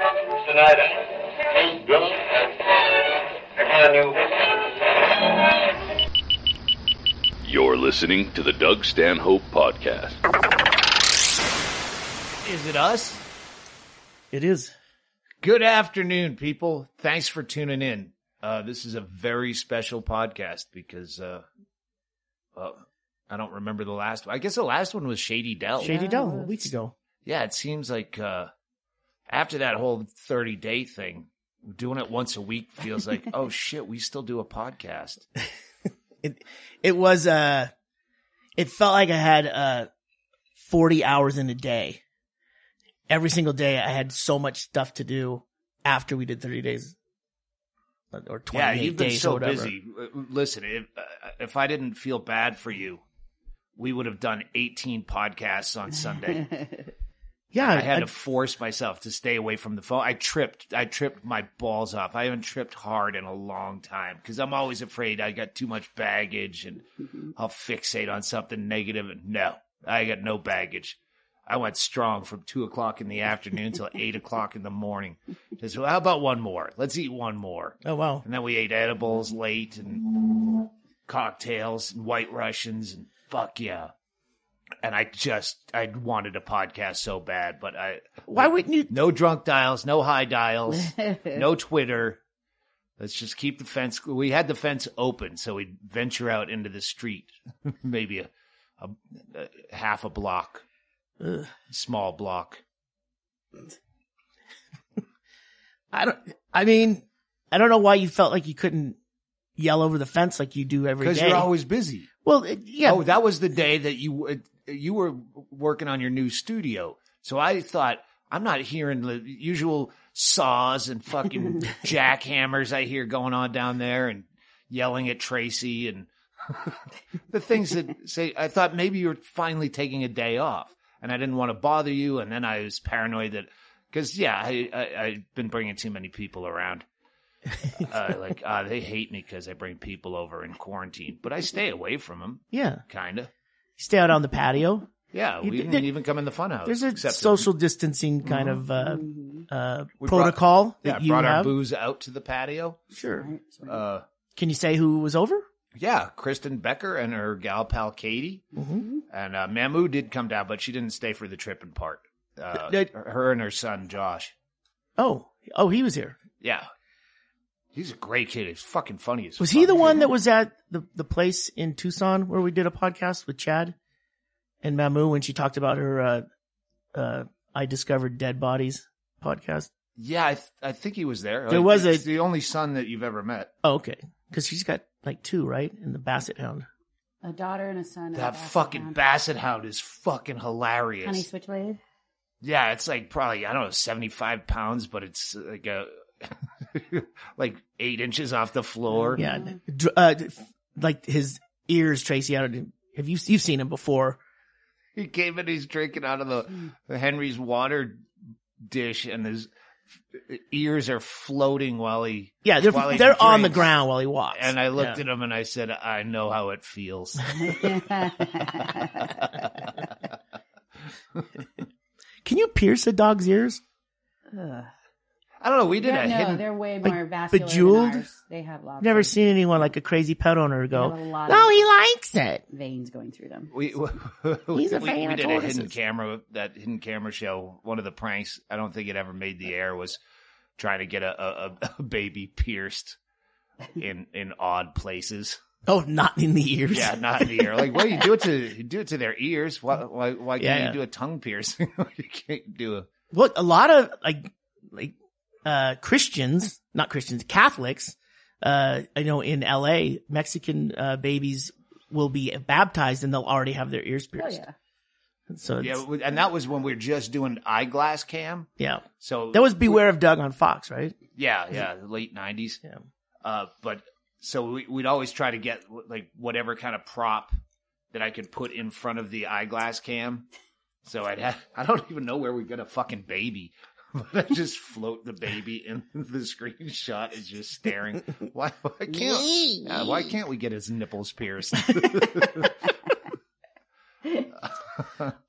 Snyder. Bill. Can you? You're listening to the Doug Stanhope Podcast. Is it us? It is. Good afternoon, people. Thanks for tuning in. Uh, this is a very special podcast because, uh, well, I don't remember the last one. I guess the last one was Shady Dell. Shady Dell a week ago. Yeah, it seems like uh, after that whole 30 day thing, doing it once a week feels like, oh shit, we still do a podcast. It it was uh it felt like I had uh 40 hours in a day. Every single day I had so much stuff to do after we did 30 days or 28 Yeah, you've been so busy. Listen, if, uh, if I didn't feel bad for you, we would have done 18 podcasts on Sunday. Yeah, I had I- to force myself to stay away from the phone. I tripped. I tripped my balls off. I haven't tripped hard in a long time because I'm always afraid I got too much baggage and mm-hmm. I'll fixate on something negative. And no, I got no baggage. I went strong from two o'clock in the afternoon till eight o'clock in the morning. Just, well, how about one more? Let's eat one more. oh wow. And then we ate edibles late and cocktails and white Russians and fuck yeah. And I just, I wanted a podcast so bad, but I, Why wouldn't you no drunk dials, no high dials, no Twitter. Let's just keep the fence. We had the fence open so we'd venture out into the street, maybe a, a, a half a block, Ugh. small block. I don't I mean, I don't know why you felt like you couldn't yell over the fence like you do every Because you're always busy. well, it, yeah. Oh, that was the day that you uh, you were working on your new studio. So I thought I'm not hearing the usual saws and fucking jackhammers I hear going on down there and yelling at Tracy and the things that say I thought maybe you were finally taking a day off and I didn't want to bother you and then I was paranoid that because yeah I, I I've been bringing too many people around uh, like uh, they hate me because I bring people over in quarantine but I stay away from them yeah. kind of Stay out on the patio. yeah, You we did- didn't even come in the funhouse. There's a except social distancing kind of uh, uh, We brought- protocol yeah, that you brought our have. booze out to the patio. Sure. Uh, Can you say who was over? yeah, Kristen Becker and her gal pal Katie, Mm-hmm. and uh, Mamu did come down, but she didn't stay for the tripping part. Uh, That- her and her son Josh. Oh, oh, he was here. Yeah, he's a great kid. He's fucking funny as. Was fuck. he the one that was at the the place in Tucson where we did a podcast with Chad and Mamu when she talked about her uh, uh, "I Discovered Dead Bodies" podcast? Yeah, I, th- I think he was there. There was a- the only son that you've ever met. Oh, okay, because she's got like two, right? In the Basset Hound. A daughter and a son. and a That basset fucking hound. basset hound is fucking hilarious. Honey switchblade. Yeah, it's like probably I don't know seventy five pounds, but it's like a like eight inches off the floor. Yeah, uh, like his ears, Tracy. I don't. Have you you've seen him before? He came and he's drinking out of the, the Henry's water dish, and his ears are floating while he. Yeah, they're while he they're on the ground while he walks. And I looked Yeah. at him and I said, "I know how it feels." Can you pierce a dog's ears? Ugh. I don't know. We did Yeah, a no, hidden. they're way Be- more vascular bejeweled? than ours. They have lots. Never seen anyone like a crazy pet owner go. have No, of- oh, he likes it. veins going through them. We, He's a we, fan we of did a hidden camera that hidden camera show. One of the pranks I don't think it ever made the air was trying to get a, a, a baby pierced in in odd places. Oh, not in the ears. Yeah, not in the ear. Like, well, you do it to you do it to their ears. Why why, why can't Yeah, yeah. you do a tongue piercing? you can't do a What a lot of like like uh Christians, not Christians, Catholics, uh I know in LA, Mexican uh babies will be baptized and they'll already have their ears Oh pierced. yeah. So yeah, and that was when we were just doing eyeglass cam. yeah. So That was Beware of Doug on Fox, right? yeah, yeah, the late nineties. Yeah. Uh, but so we, we'd always try to get like whatever kind of prop that I could put in front of the eyeglass cam. So I'd have, I don't even know where we got a fucking baby. But I just float the baby in the screenshot is just staring. Why, why can't yeah, why can't we get his nipples pierced?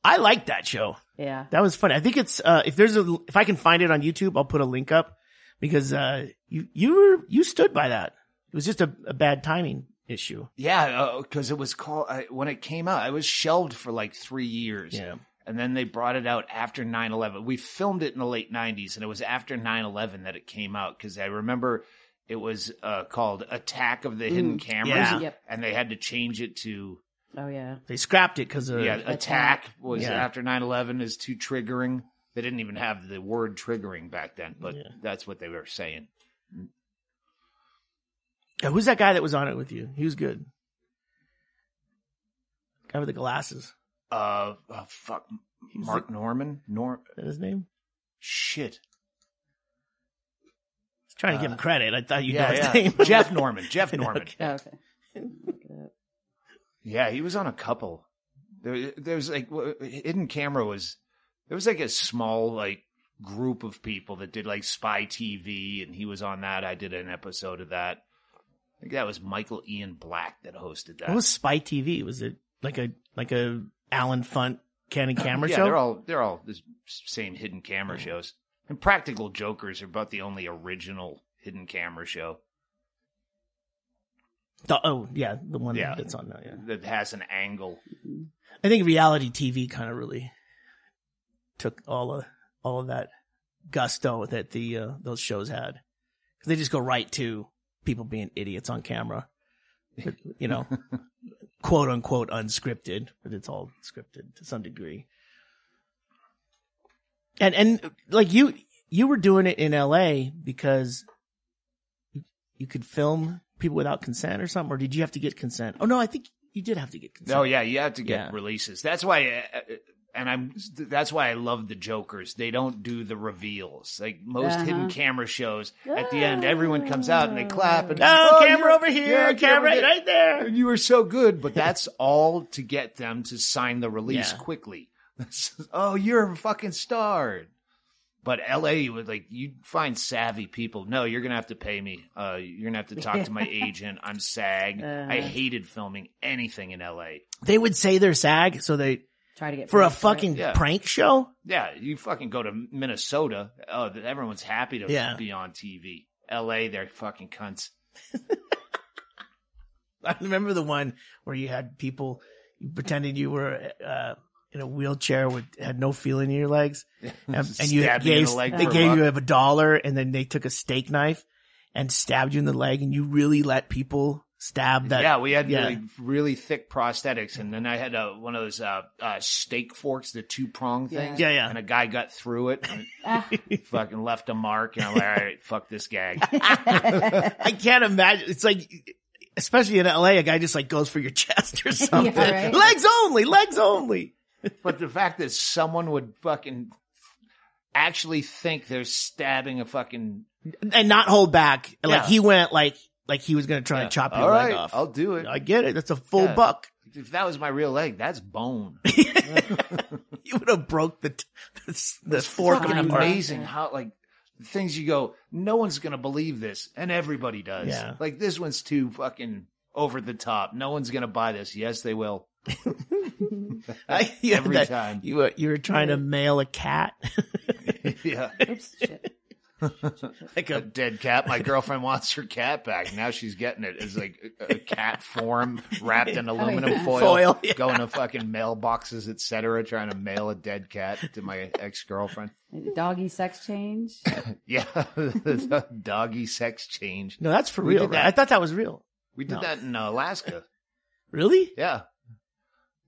I like that show. Yeah. That was funny. I think it's uh if there's a if I can find it on YouTube, I'll put a link up because uh you you were you stood by that. It was just a, a bad timing issue. Yeah, because it was called uh, when it came out. It was shelved for like three years. Yeah. And then they brought it out after 9 11. We filmed it in the late 90s, and it was after 9 11 that it came out because I remember it was uh, called Attack of the Hidden Cameras. Yeah. Yep. And they had to change it to, Oh yeah. They scrapped it because of yeah, Attack was Yeah. after 9 11 is too triggering. They didn't even have the word triggering back then, but Yeah. that's what they were saying. Who's that guy that was on it with you? He was good. Guy with the glasses. Uh, uh fuck. was Mark Norman? Norm. His name? Shit. I was trying to give him credit. I thought you Uh, Yeah, know his yeah. name. Jeff Norman. Jeff Norman. Okay. Oh, okay. Look it up. Yeah, he was on a couple. There, there's like hidden camera was there was like a small like group of people that did like spy TV, and he was on that. I did an episode of that. I think that was Michael Ian Black that hosted that. What was Spy TV? Was it like a like a Allen Funt Candid camera yeah, show? they're all they're all the same hidden camera shows. And Practical Jokers are about the only original hidden camera show The- oh yeah, the one Yeah. that's on now. Yeah, that has an angle. I think reality TV kind of really took all of all of that gusto that the uh, those shows had. 'Cause They just go right to people being idiots on camera, you know, quote unquote unscripted, but it's all scripted to some degree. And and like you you were doing it in L.A. because you, could film people without consent or something, or did you have to get consent? Oh no, I think you did have to get consent. Oh yeah, you have to get Yeah. releases. That's why, uh, and I'm. That's why I love the Jokers. They don't do the reveals like most Uh-huh. hidden camera shows. At the end, everyone comes out and they clap and Oh, camera over here, yeah, camera there." right there. And you were so good, but that's all to get them to sign the release Yeah. quickly. oh, you're a fucking star. But LA would like you find savvy people. No, you're gonna have to pay me. Uh, you're gonna have to talk to my agent. I'm SAG. I Uh. hated filming anything in LA. They would say they're SAG, so they Try to get for a paid for it. fucking Yeah. prank show. Yeah, you fucking go to Minnesota. Oh, everyone's happy to Yeah. be on TV. LA, they're fucking cunts. I remember the one where you had people you pretended you were uh, in a wheelchair with had no feeling in your legs, and, and you Stabbed me in gave the leg they for a gave buck. you a dollar, and then they took a steak knife and stabbed you in the leg, and you really let people stab that. yeah, we had yeah. really, really thick prosthetics, and then I had a, one of those uh, uh, steak forks, the two prong thing. Yeah, yeah. And a guy got through it, and Ah, fucking left a mark, and I'm like, all right, fuck this gag. I can't imagine. It's like, especially in LA, a guy just like goes for your chest or something. right. Legs only, legs only. But the fact that someone would fucking actually think they're stabbing a fucking and not hold back. Like Yeah. he went like like he was gonna try Yeah. and chop your All leg right, off. I'll do it. I get it. That's a full Yeah. buck. If that was my real leg, that's bone. You would have broke the t- the, the fork fucking apart. amazing how like things you go, no one's gonna believe this, and everybody does. Yeah. Like this one's too fucking over the top. No one's gonna buy this. Yes, they will. I, yeah, Every that- time. you were you were trying to mail a cat, yeah. oops, shit. like A a dead cat. My girlfriend wants her cat back. Now she's getting it as like a, a cat form wrapped in oh, aluminum yeah. foil, Foil, yeah. going to fucking mailboxes, etc. Trying to mail a dead cat to my ex girlfriend. Doggy sex change. Yeah, doggy sex change. no. That's for We real. that. right? I thought that was real. We did No. that in Alaska. Really? Yeah.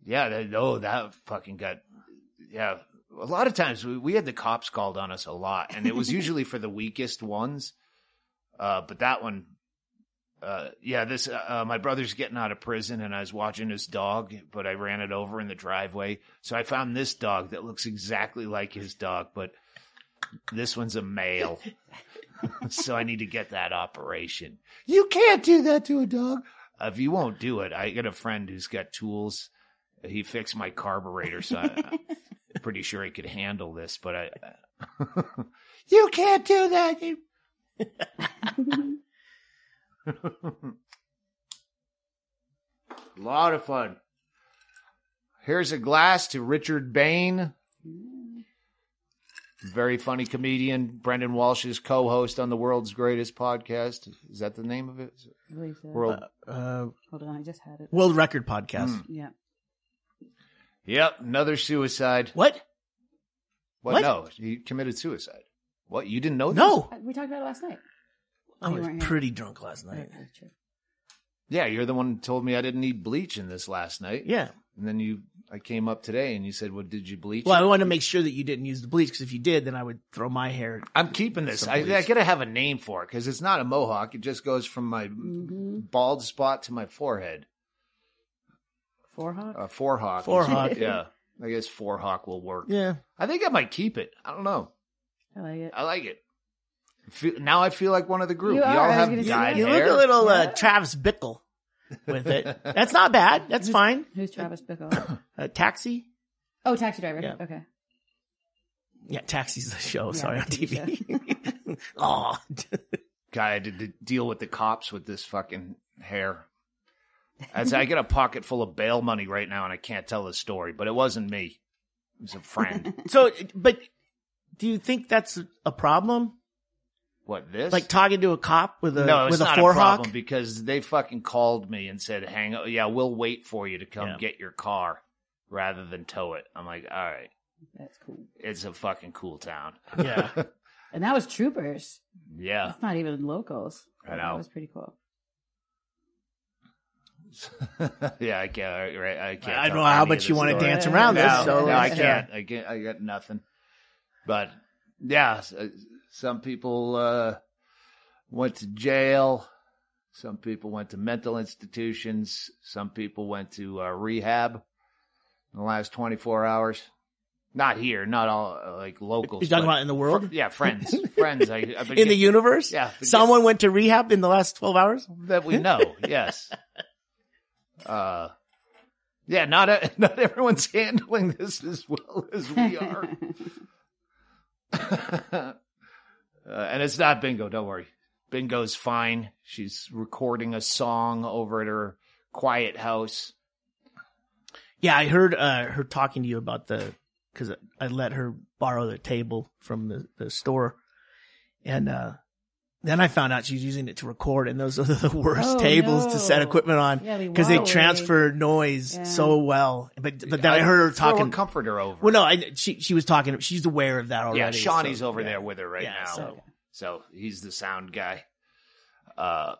Yeah. That, oh, that fucking got, yeah. A lot of times we, we had the cops called on us a lot, and it was usually for the weakest ones. Uh, but that one, uh, yeah, this, uh, uh, my brother's getting out of prison and I was watching his dog, but I ran it over in the driveway. So I found this dog that looks exactly like his dog, but this one's a male. so I need to get that operation. You can't do that to a dog. If you won't do it, I got a friend who's got tools. He fixed my carburetor, so I, I'm pretty sure he could handle this. But I, you can't do that. You... A lot of fun. Here's a glass to Richard Bain. Very funny comedian. Brendan Walsh is co-host on the world's greatest podcast. Is that the name of it? I believe so. World. Uh, Hold on, I just had it. World Record Podcast. Mm. Yeah. Yep, another suicide. What? What? What? No, he committed suicide. What? You didn't know? this? No, Uh, We talked about it last night. I You was weren't here. pretty drunk last night. Yeah, that's true. Yeah, you're the one who told me I didn't need bleach in this last night. Yeah. And then you, I came up today and you said, "Well, did you bleach?" Well, I it?" wanted to make sure that you didn't use the bleach because if you did, then I would throw my hair. I'm keeping this. I, I gotta have a name for it because it's not a mohawk. It just goes from my Mm-hmm. bald spot to my forehead. Forehawk? Uh, Four hawk. yeah, I guess four hawk will work. Yeah. I think I might keep it. I don't know. I like it. I like it. Feel, now I feel like one of the group. You You, all have gonna dyed. You hair. look a little uh, Travis Bickle with it. That's not bad. That's fine. Who's Travis Bickle? Uh, taxi. oh, Taxi Driver. Yeah. Okay. Yeah, Taxi's the show. Yeah, Sorry, on the TV. oh, guy had to deal with the cops with this fucking hair. As I get a pocket full of bail money right now, and I can't tell the story, but it wasn't me. It was a friend. so but do you think that's a problem? what this? Like talking to a cop with a no, it's with a not a forehawk? problem because they fucking called me and said, "Hang, on, yeah, we'll wait for you to come Yeah. get your car rather than tow it." I'm like, "All right, That's cool. it's a fucking cool town." Yeah. And that was Troopers. yeah, That's not even locals. I That know. was pretty cool. yeah, I can't. Right, I can't. I don't know how much you want to dance around this. No, So no, I can't. I can't. I got nothing. But yeah, uh, some people uh, went to jail. Some people went to mental institutions. Some people went to uh, rehab in the last twenty four hours. Not here, not all uh, like locals. You're talking about in the world? fr- yeah, friends, friends. I, In the universe? Yeah, Someone went to rehab in the last 12 hours? that we know. yes. Uh, yeah. Not a, not everyone's handling this as well as we are. uh, and it's not Bingo. Don't worry. Bingo's fine. She's recording a song over at her quiet house. Yeah, I heard uh, her talking to you about the because I let her borrow the table from the, the store, and uh, then I found out she's using it to record, and those are the worst Oh, tables to set equipment on Yeah, they because they transfer noise Yeah. so well. But but then I heard her Throw talking. a comforter over. Well, no, I, she she was talking. She's aware of that already. yeah, Shawnee's so, over yeah. there with her right Yeah, now. so- So he's the sound guy. Uh,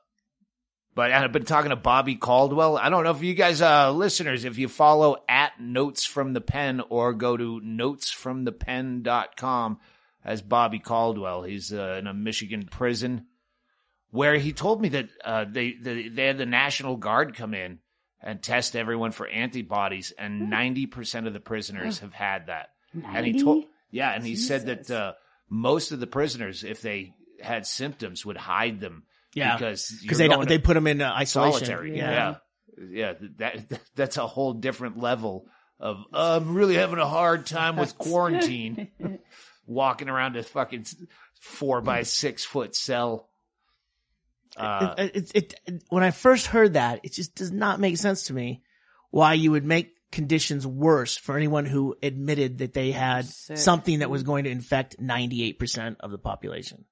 but I've been talking to Bobby Caldwell. I don't know if you guys, uh, listeners, if you follow at Notes from the Pen or go to notesfromthepen.com as Bobby Caldwell. He's uh, in a Michigan prison where he told me that uh, they, they they had the National Guard come in and test everyone for antibodies, and ninety percent of the prisoners have had that. And he told, yeah, and he said that uh, most of the prisoners, if they had symptoms, would hide them. Yeah, because because they don't. to They put them in uh, isolation. solitary. Yeah. Yeah, yeah, that, that that's a whole different level of. Uh, I'm really having a hard time with quarantine. Walking around a fucking four by six foot cell. Uh, it, it, it, it- when I first heard that, it just does not make sense to me why you would make conditions worse for anyone who admitted that they had Sick. something that was going to infect 98% of the population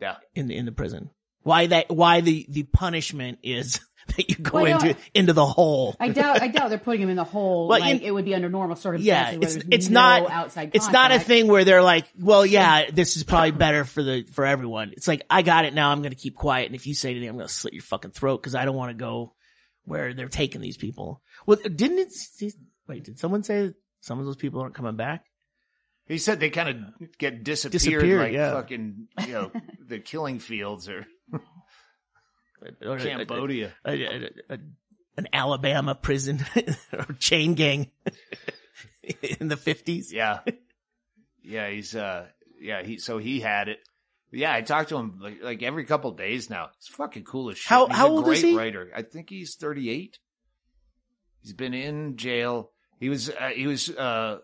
yeah, in the, in the prison. Why that, why the, the punishment is that you go Well, into, into the hole. I doubt. I doubt they're putting him in the hole. Well, like in- it would be under normal Yeah, circumstances. where it's there's it's no not outside. it's not a thing where they're like, well, yeah, this is probably better for the for everyone. It's like I got it now. I'm going to keep quiet, and if you say anything, I'm going to slit your fucking throat because I don't want to go where they're taking these people. Well, didn't it? Wait, did someone say that some of those people aren't coming back? he said they kind of get disappeared, Disappeared, like yeah. fucking you know the killing fields or Or- Cambodia. a- a- a- an Alabama prison or chain gang in the fifties. Yeah. Yeah, he's uh yeah, he so he had it. Yeah, I talked to him like, like every couple days now. It's fucking cool as shit. How- He's how a old great is he? writer. I think he's 38. He's been in jail. He was uh, he was uh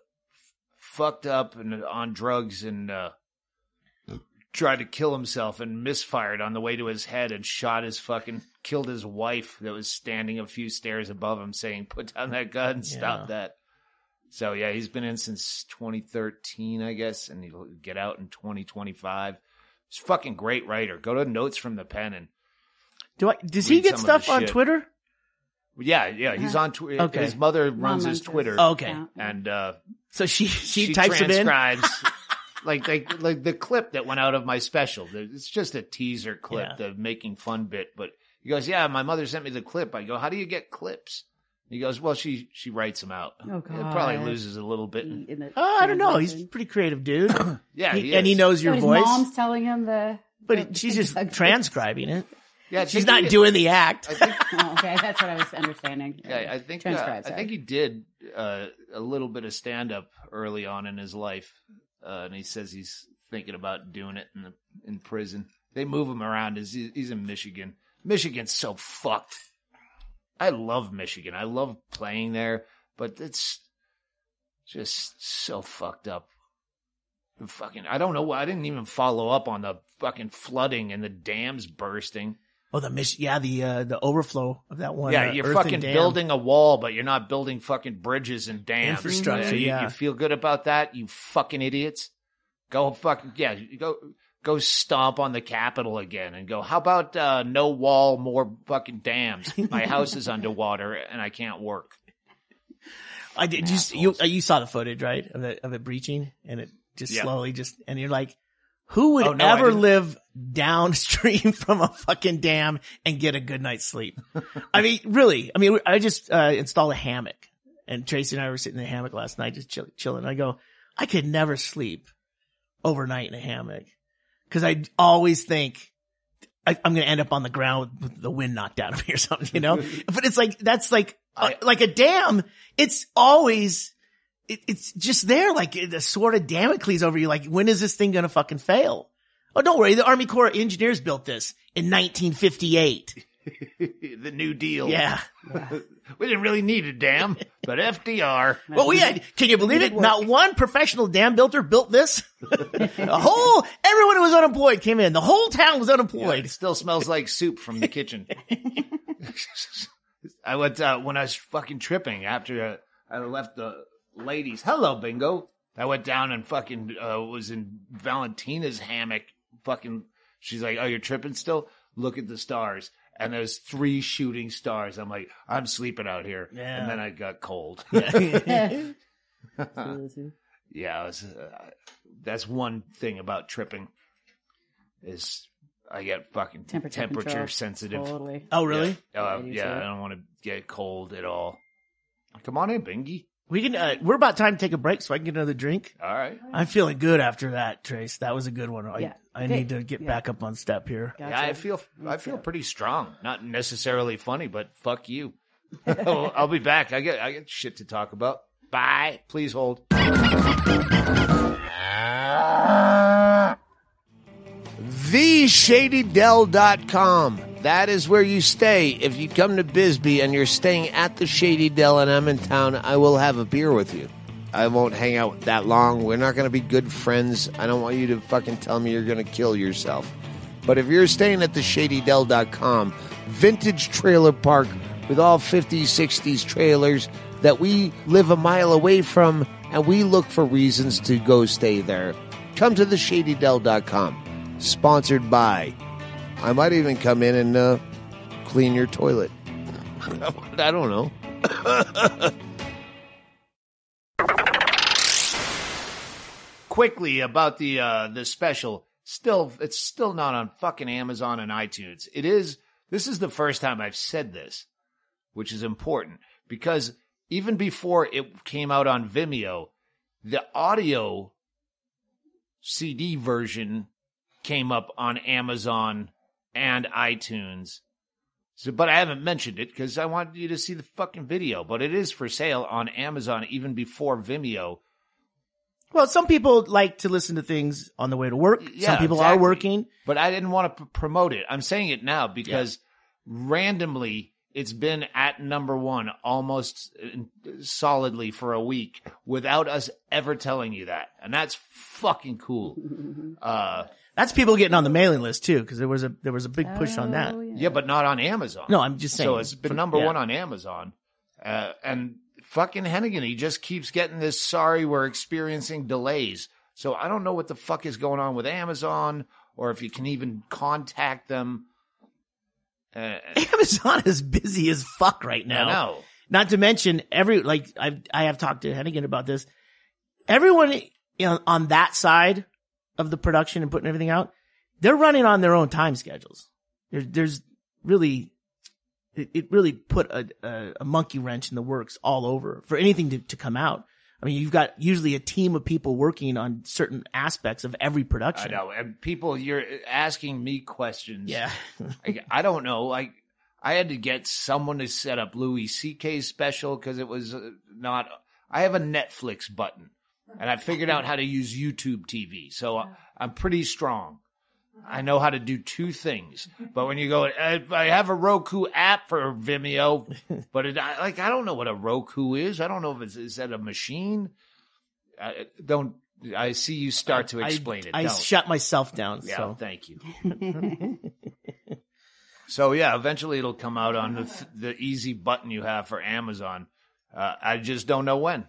fucked up and on drugs and uh tried to kill himself and misfired on the way to his head and shot his fucking killed his wife that was standing a few stairs above him saying put down that gun stop Yeah. that So yeah, he's been in since 2013, I guess, and he'll get out in 2025. He's a fucking great writer. Go to Notes from the Pen and Do I? Does he get some of the stuff on shit. Twitter? yeah, yeah, he's on Twitter. Okay. His mother runs Mom his Twitter, Oh, okay. And uh, So she she, she, types it in. transcribes. Like, like like the clip that went out of my special. It's just a teaser clip, Yeah. the making fun bit. But he goes, "Yeah, my mother sent me the clip." I go, "How do you get clips?" He goes, "Well, she she writes them out. Oh, It probably loses a little bit. In the Oh, I don't know. He's a pretty creative dude. Yeah, He- he and he knows your So his voice. mom's telling him the. but the- she's just the- transcribing it. Yeah, She's not he- doing the act. I think Oh, okay, that's what I was understanding. Yeah, I think uh, Transcribe, I think he did uh, a little bit of stand up early on in his life, uh, and he says he's thinking about doing it in the, in prison. They move him around. He's, he's in Michigan. Michigan's so fucked. I love Michigan. I love playing there, but it's just so fucked up. The fucking I don't know why I didn't even follow up on the fucking flooding and the dams bursting. Oh, the Mich- yeah, the uh, the overflow of that one. Yeah, uh, you're earthen fucking building a wall, but you're not building fucking bridges and dams. Infrastructure, You- yeah. You, feel good about that, you fucking idiots? Go fucking yeah, go go stomp on the Capitol again and go. How about uh, no wall, more fucking dams? My house is underwater and I can't work. I did. You, you you saw the footage, right, of it of it breaching, and it just Yeah. slowly just, and you're like, who would Oh, no, ever live downstream from a fucking dam and get a good night's sleep? I mean, really. I mean, I just uh, installed a hammock, and Tracy and I were sitting in the hammock last night, just chill, chilling. I go, I could never sleep overnight in a hammock because I always think. I, I'm going to end up on the ground with the wind knocked out of me or something, you know? but it's like, that's like, uh, like a dam. It's always, it, it's just there, like the sword of Damocles over you. Like, when is this thing gonna fucking fail? Oh, don't worry. The Army Corps of Engineers built this in 1958. the New Deal. Yeah. we didn't really need a dam, but FDR. Well, we had, can you believe it? Not one professional dam builder built this. the whole, everyone who was unemployed came in. The whole town was unemployed. It still smells like soup from the kitchen. I went uh, when I was fucking tripping after uh, I left the ladies. Hello, bingo. I went down and fucking uh, was in Valentina's hammock. Fucking, she's like, "Oh, you're tripping still? Look at the stars." And there's three shooting stars. I'm like, I'm sleeping out here. Yeah. And then I got cold. Absolutely. yeah, was, uh, that's one thing about tripping is I get fucking Temperature, temperature, control. sensitive. Totally. Oh, really? Yeah, uh, I do yeah, too. I don't want to get cold at all. Come on in, Bingy. We can, uh, we're about time to take a break so I can get another drink. All right. I'm feeling good after that, Trace. That was a good one. I, Yeah. I need to get Yeah. back up on step here. Gotcha. Yeah, I feel I feel pretty strong. Not necessarily funny, but fuck you. I'll, I'll be back. I get I get shit to talk about. Bye. Please hold. TheShadyDell.com. That is where you stay. If you come to Bisbee and you're staying at the Shady Dell and I'm in Emmetown, I will have a beer with you. I won't hang out that long. We're not going to be good friends. I don't want you to fucking tell me you're going to kill yourself. But if you're staying at theshadydell.com, vintage trailer park with all 50s, 60s trailers that we live a mile away from and we look for reasons to go stay there. Come to theshadydell.com. Sponsored by. I might even come in and uh, clean your toilet. I don't know. Quickly about the uh, the special. Still, it's still not on fucking Amazon and iTunes. It is. This is the first time I've said this, which is important because even before it came out on Vimeo, the audio CD version came up on Amazon and iTunes. So, but I haven't mentioned it because I wanted you to see the fucking video. But it is for sale on Amazon even before Vimeo. Well, some people like to listen to things on the way to work. Yeah, some people exactly. are working. But I didn't want to p- promote it. I'm saying it now because randomly it's been at number one almost uh, solidly for a week without us ever telling you that, and that's fucking cool. Uh, That's people getting on the mailing list too, because there was a there was a big push on that. Oh, yeah. yeah, but not on Amazon. No, I'm just saying. So it's been number Yeah. one on Amazon, uh, and fucking Hennigan, he just keeps getting this sorry we're experiencing delays. So I don't know what the fuck is going on with Amazon or if you can even contact them. Uh, Amazon is busy as fuck right now. I know. Not to mention every like I I have talked to Hennigan about this. Everyone you know, on that side of the production and putting everything out, they're running on their own time schedules. There's there's really it, it really put a, a a monkey wrench in the works all over for anything to, to come out. I mean, you've got usually a team of people working on certain aspects of every production. I know. And people, you're asking me questions. Yeah. I, I don't know. Like, I had to get someone to set up Louis C.K.'s special because it was uh, not. I have a Netflix button, and I figured out how to use YouTube TV, so I'm pretty strong. I know how to do two things, but when you go, I, I have a Roku app for Vimeo, but it, I, like I don't know what a Roku is. I don't know if it's is that a machine. I, don't I see you start to explain I, it? I Don't. shut myself down. Yeah, So thank you. so yeah, eventually it'll come out on the the easy button you have for Amazon. Uh, I just don't know when.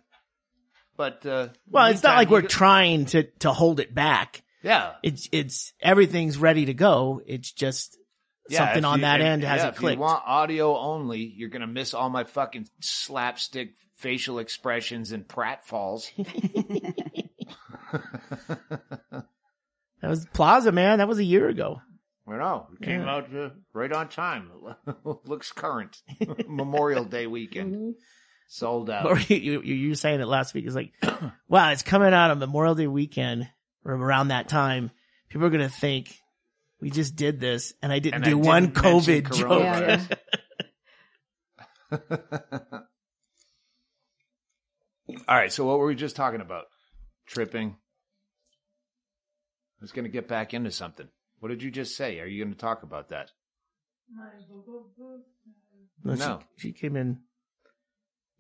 But uh, well, it's not like we're you- trying to to hold it back. yeah It's it's everything's ready to go. It's just yeah, something if on you- that if- end yeah, hasn't if clicked. you want audio only, you're gonna miss all my fucking slapstick facial expressions and pratfalls. that was Plaza, man. That was a year ago. I know. It came Yeah. out uh, right on time. Looks current. Memorial Day weekend. Sold out. Or you, you you were saying it last week. It's like, wow, it's coming out on Memorial Day weekend or around that time. People are gonna think we just did this, and I didn't And I do one didn't mention COVID joke. coronavirus. Yeah. All right. So what were we just talking about? Tripping. I was going to get back into something. What did you just say? Are you going to talk about that? No, No. she, she came in.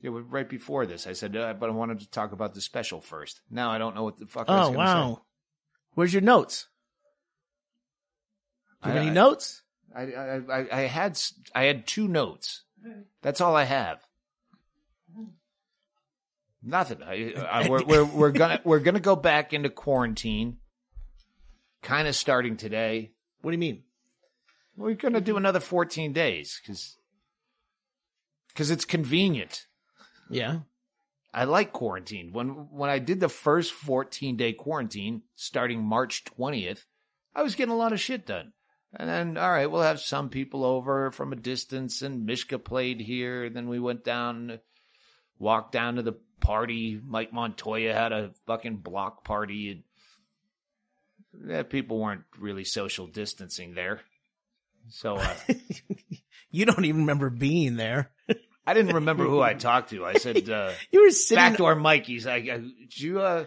Yeah, well, right before this, I said, uh, but I wanted to talk about the special first. Now I don't know what the fuck. I was Oh wow, where's your notes? Do you have any I- notes? I, I, I, I had, I had two notes. That's all I have. Nothing. I, I, we're, we're, we're gonna, we're gonna go back into quarantine. Kind of starting today. What do you mean? We're gonna do another 14 days because, because it's convenient. Yeah. I like quarantine. When when I did the first 14 day quarantine starting March 20th, I was getting a lot of shit done. And then all right, we'll have some people over from a distance and Mishka played here, then we went down walked down to the party. Mike Montoya had a fucking block party and yeah, people weren't really social distancing there. So uh, You don't even remember being there. I didn't remember who I talked to. I said uh You were sitting. backdoor Mike. He's like, uh, did you uh,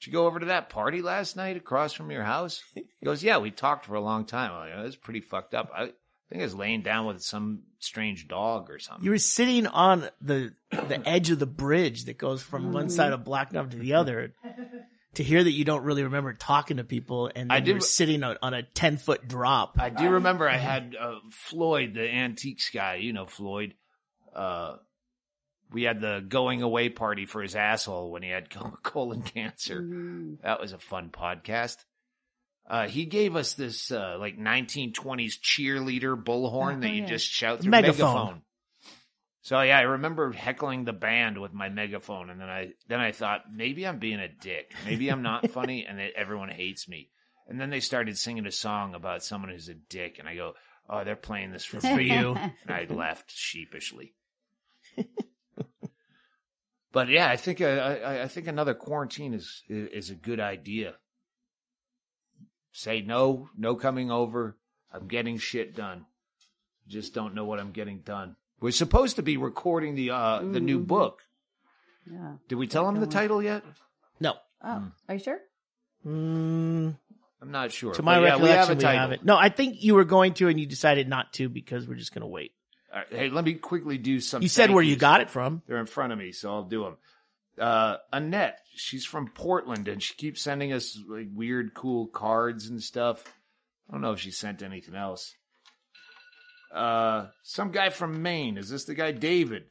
did you go over to that party last night across from your house? He goes, yeah, we talked for a long time. I'm like, "Oh, that's pretty fucked up. I think I was laying down with some strange dog or something. You were sitting on the the edge of the bridge that goes from one side of Black Knob to the other. To hear that you don't really remember talking to people, and I then you were did- sitting on, on a ten foot drop. I do remember I had uh, Floyd, the antiques guy. You know Floyd. Uh, we had the going away party for his asshole when he had colon cancer. That was a fun podcast. Uh, he gave us this uh, like 1920s cheerleader bullhorn Oh, that you yeah. just shout through Megaphone. megaphone. So yeah, I remember heckling the band with my megaphone, and then I then I thought maybe I'm being a dick, maybe I'm not funny, and that everyone hates me. And then they started singing a song about someone who's a dick, and I go, "Oh, they're playing this for, for you," and I left sheepishly. but yeah, I think uh, I, I think another quarantine is is a good idea. Say no, no coming over. I'm getting shit done. Just don't know what I'm getting done. We're supposed to be recording the uh the new Mhm. book. Yeah. Did we tell him the title yet? No, Oh, are you sure? mm, I'm not sure. to my But yeah, recollection, we have a we haven't. No, I think you were going to, and you decided not to because we're just going to wait. Right, hey, let me quickly do some. You said where you got it from. They're in front of me, so I'll do them. Uh, Annette, she's from Portland, and she keeps sending us like weird, cool cards and stuff. I don't know if she sent anything else. Uh, some guy from Maine. Is this the guy David?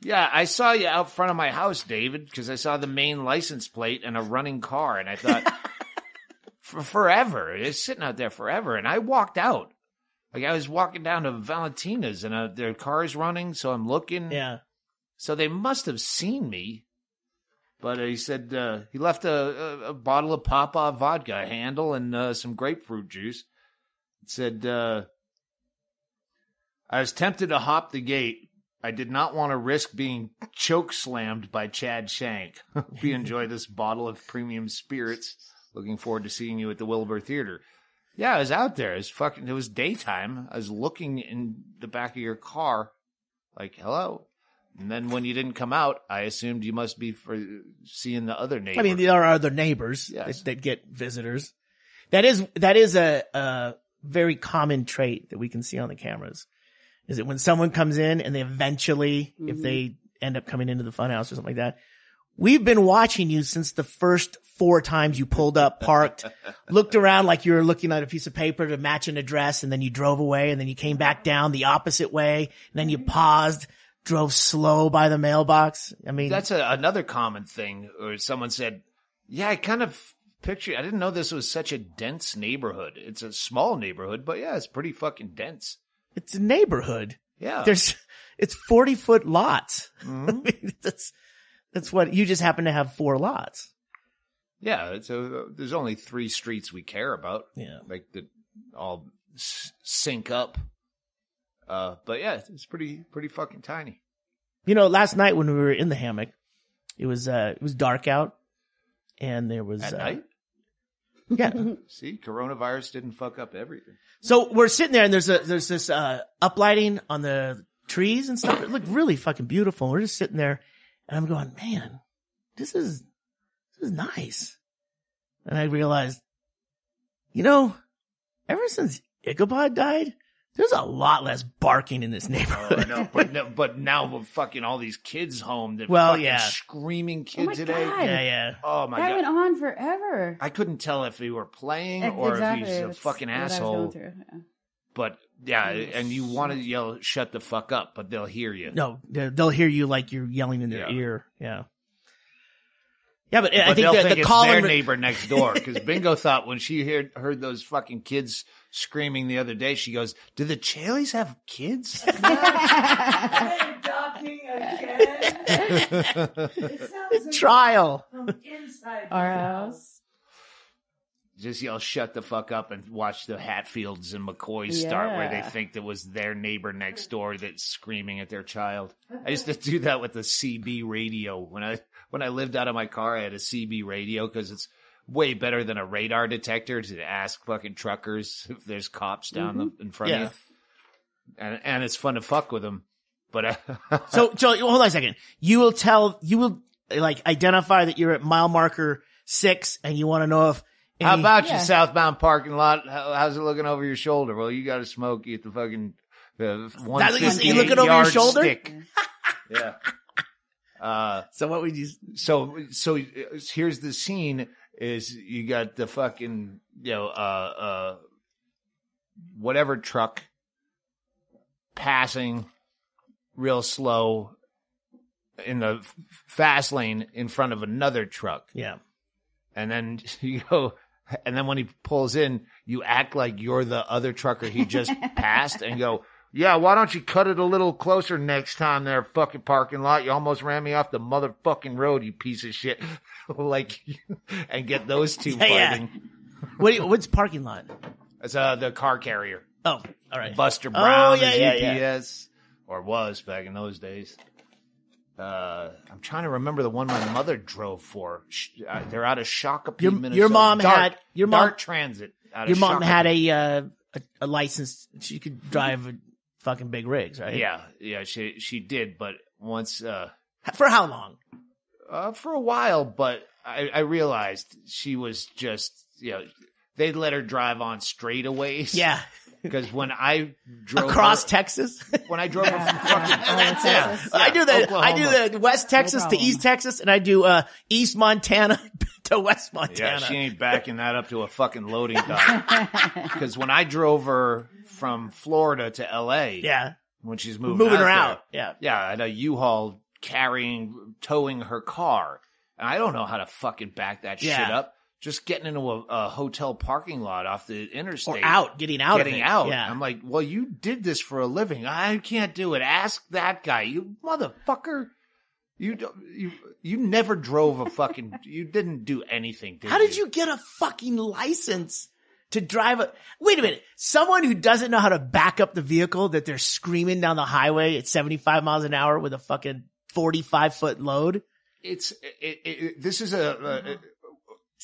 Yeah, I saw you out front of my house, David, because I saw the main license plate and a running car, and I thought, for forever, it's sitting out there forever. And I walked out, like I was walking down to Valentina's, and uh, their car's running, so I'm looking. Yeah. So they must have seen me. But he said uh, he left a, a, a bottle of Papa vodka handle and uh, some grapefruit juice. It said, uh, I was tempted to hop the gate. I did not want to risk being choke slammed by Chad Shank. we enjoy this bottle of premium spirits. Looking forward to seeing you at the Wilbur Theater. Yeah, I was out there. It was fucking. It was daytime. I was looking in the back of your car, like hello. And then when you didn't come out, I assumed you must be for seeing the other neighbor. I mean, there are other neighbors Yes. that, that get visitors. That is that is a, a very common trait that we can see on the cameras. Is that when someone comes in and they eventually, if mm-hmm. they end up coming into the funhouse or something like that, we've been watching you since the first four times you pulled up, parked, looked around like you were looking at a piece of paper to match an address, and then you drove away, and then you came back down the opposite way, and then you paused, drove slow by the mailbox. I mean, That's a, another common thing. Or someone said, "Yeah, I kind of picture. I didn't know this was such a dense neighborhood. It's a small neighborhood, but yeah, it's pretty fucking dense. it's a neighborhood. Yeah, There's, it's 40 foot lots. Mhm. I mean, that's, that's what you just happen to have four lots. yeah. It's a, there's only three streets we care about, Yeah. like that all sync up. Uh, but yeah, it's pretty pretty fucking tiny. You know, last night when we were in the hammock, it was, uh, it was dark out and there was, At uh, night, yeah. see, coronavirus didn't fuck up everything. So we're sitting there and there's a, there's this, uh, uplighting on the trees and stuff. It looked really fucking beautiful. We're just sitting there and I'm going, man, this is, this is nice. And I realized, you know, ever since Ichabod died, there's a lot less barking in this Oh, neighborhood. I know, but no, but now with fucking all these kids home, that Well, fucking yeah. screaming Oh today. God. yeah, yeah. Oh my that god, went on forever. I couldn't tell if he were playing Ex- or exactly. if he's a That's fucking what I was going asshole. through, yeah. But yeah, and you want to yell "shut the fuck up," but they'll hear you. No, they- they'll hear you like you're yelling in their Yeah. ear. Yeah. Yeah, but, but I think they'll the, think the it's call their re- neighbor next door. Because Bingo thought when she heard heard those fucking kids screaming the other day, she goes, "Do the Chailles have kids?" trial. Our house. Just yell "shut the fuck up" and watch the Hatfields and McCoys start where they think it was their neighbor next door that's screaming at their child. I used to do that with the CB radio when I when I lived out of my car. I had a CB radio because it's way better than a radar detector to ask fucking truckers if there's cops down the, in front Yeah. of you, and and it's fun to fuck with them. But uh, So, so hold on a second. You will tell, you will like identify that you're at mile marker six and you want to know if. How about Yeah. your southbound parking lot? How, how's it looking over your shoulder? Well, you got to smoke. You at the fucking the one. That- you- you looking over your shoulder? yeah. Uh, So what would you? so so uh, here's the scene: is you got the fucking you know uh uh whatever truck passing real slow in the fast lane in front of another truck Yeah. and then you go and then when he pulls in you act like you're the other trucker he just passed and go yeah why don't you cut it a little closer next time there fucking parking lot you almost ran me off the motherfucking road you piece of shit like and get those two Yeah, yeah. fighting What? you- What's parking lot? it's uh the car carrier Oh, all right. buster Oh, brown yeah, is yeah, yeah. ups or was back in those days uh, I'm trying to remember the one my mother drove for. Uh, They're out of Shakopee, Your- Minnesota. your mom Dart, had- your mom- Dart Transit. out of Your mom Shakopee. had a, uh, a a license. She could drive a fucking big rigs, right? Yeah, yeah, she she did, but once uh, For how long? uh for a while, but I, I realized she was just you know they'd let her drive on straightaways. Yeah. because when I drove Across her, Texas. when I drove her from fucking That's yeah, it. I do the I do the West Texas to. East Texas, and I do uh East Montana to West Montana. Yeah, she ain't backing that up to a fucking loading dock. Because when I drove her from Florida to L.A., Yeah. when she's moving, moving out her there, out. Yeah. Yeah, I had a U-Haul carrying, towing her car. And I don't know how to fucking back that shit up. Just getting into a, a hotel parking lot off the interstate. Or out, getting out getting out. Yeah. I'm like, well, you did this for a living. I can't do it. Ask that guy. You motherfucker. You you you never drove a fucking. You didn't do anything. Did How did you get a fucking license to drive a? Wait a minute. Someone who doesn't know how to back up the vehicle that they're screaming down the highway at 75 miles an hour with a fucking 45 foot load. It's it, it, it- this is a. a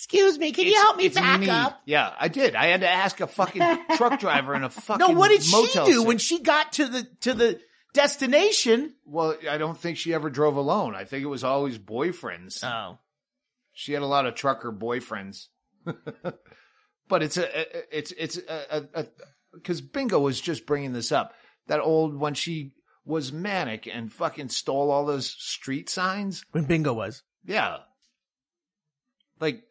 Excuse me, can you help me back me. up? Yeah, I did. I had to ask a fucking truck driver in a fucking. No, what did she do set. when she got to the to the destination? Well, I don't think she ever drove alone. I think it was always boyfriends. Oh, She had a lot of trucker boyfriends. but it's a, it's, it's a, a, because Bingo was just bringing this up. That old, when she was manic and fucking stole all those street signs. when bingo was. Yeah. Like,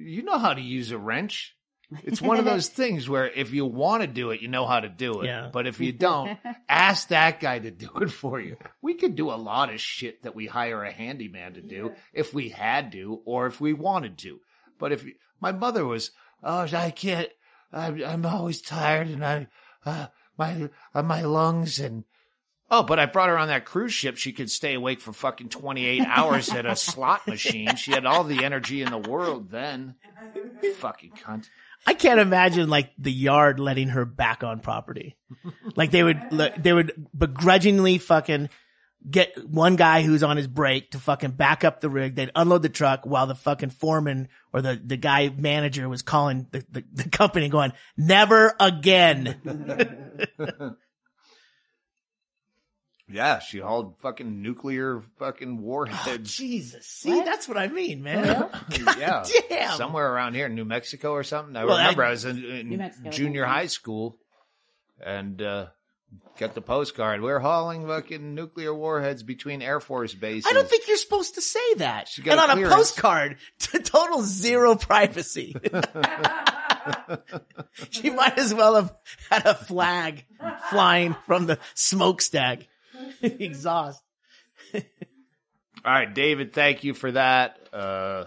you know how to use a wrench. It's one of those things where if you want to do it, you know how to do it. Yeah. But if you don't, ask that guy to do it for you. We could do a lot of shit that we hire a handyman to do if we had to or if we wanted to. But if my mother was, oh, I can't, I'm, I'm always tired and I, uh, my, uh, my lungs and, Oh, but I brought her on that cruise ship. She could stay awake for fucking 28 hours at a slot machine. She had all the energy in the world then. Fucking cunt. I can't imagine like the yard letting her back on property. Like they would, they would begrudgingly fucking get one guy who's on his break to fucking back up the rig. They'd unload the truck while the fucking foreman or the, the guy manager was calling the, the, the company going, never again. Yeah, she hauled fucking nuclear fucking Oh, warheads. Jesus. See, What? that's what I mean, man. yeah. damn. Somewhere around here in New Mexico or something. I Well, remember I- I, was in, in Mexico, junior high school and, uh, got the postcard. We're hauling fucking nuclear warheads between Air Force bases. I don't think you're supposed to say that. She got And a on a postcard, to total zero privacy. she might as well have had a flag flying from the smokestack. Exhaust. All right, David, thank you for that. Uh,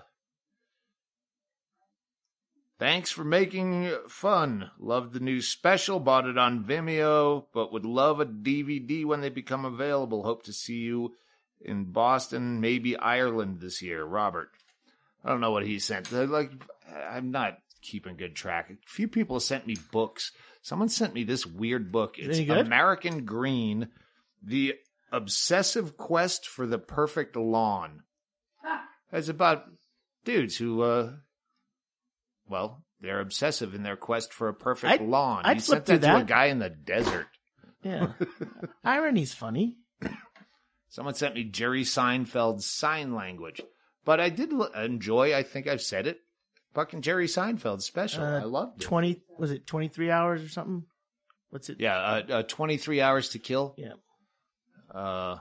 thanks for making fun. Loved the new special. Bought it on Vimeo, but would love a DVD when they become available. Hope to see you in Boston, maybe Ireland this year. Robert. I don't know what he sent. Like, I'm not keeping good track. A few people sent me books. Someone sent me this weird book. It's? American Green, The Obsessive Quest for the Perfect Lawn. It's about dudes who, uh, well, they're obsessive in their quest for a perfect I'd- lawn. I'd flip sent that, through to a guy in the desert. Yeah. Irony's funny. Someone sent me Jerry Seinfeld's SeinLanguage. But I did l- enjoy, I think I've said it, fucking Jerry Seinfeld special. Uh, I loved it. 20, was it 23 hours or something? What's it? Yeah, uh, uh, 23 hours to kill. Yeah. Uh,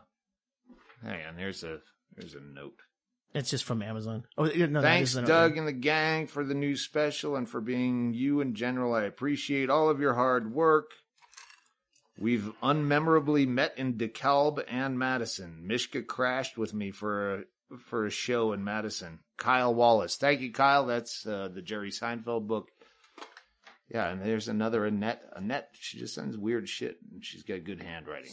hang on, here's a, here's a note. It's just from Amazon. Oh, no, Thanks, isn't- Doug and the gang, for the new special and for being you in general. I appreciate all of your hard work. We've unmemorably met in DeKalb and Madison. Mishka crashed with me for a, for a show in Madison. Kyle Wallace. Thank you, Kyle. That's uh, the Jerry Seinfeld book. Yeah, and there's another Annette. Annette, she just sends weird shit, and she's got good handwriting.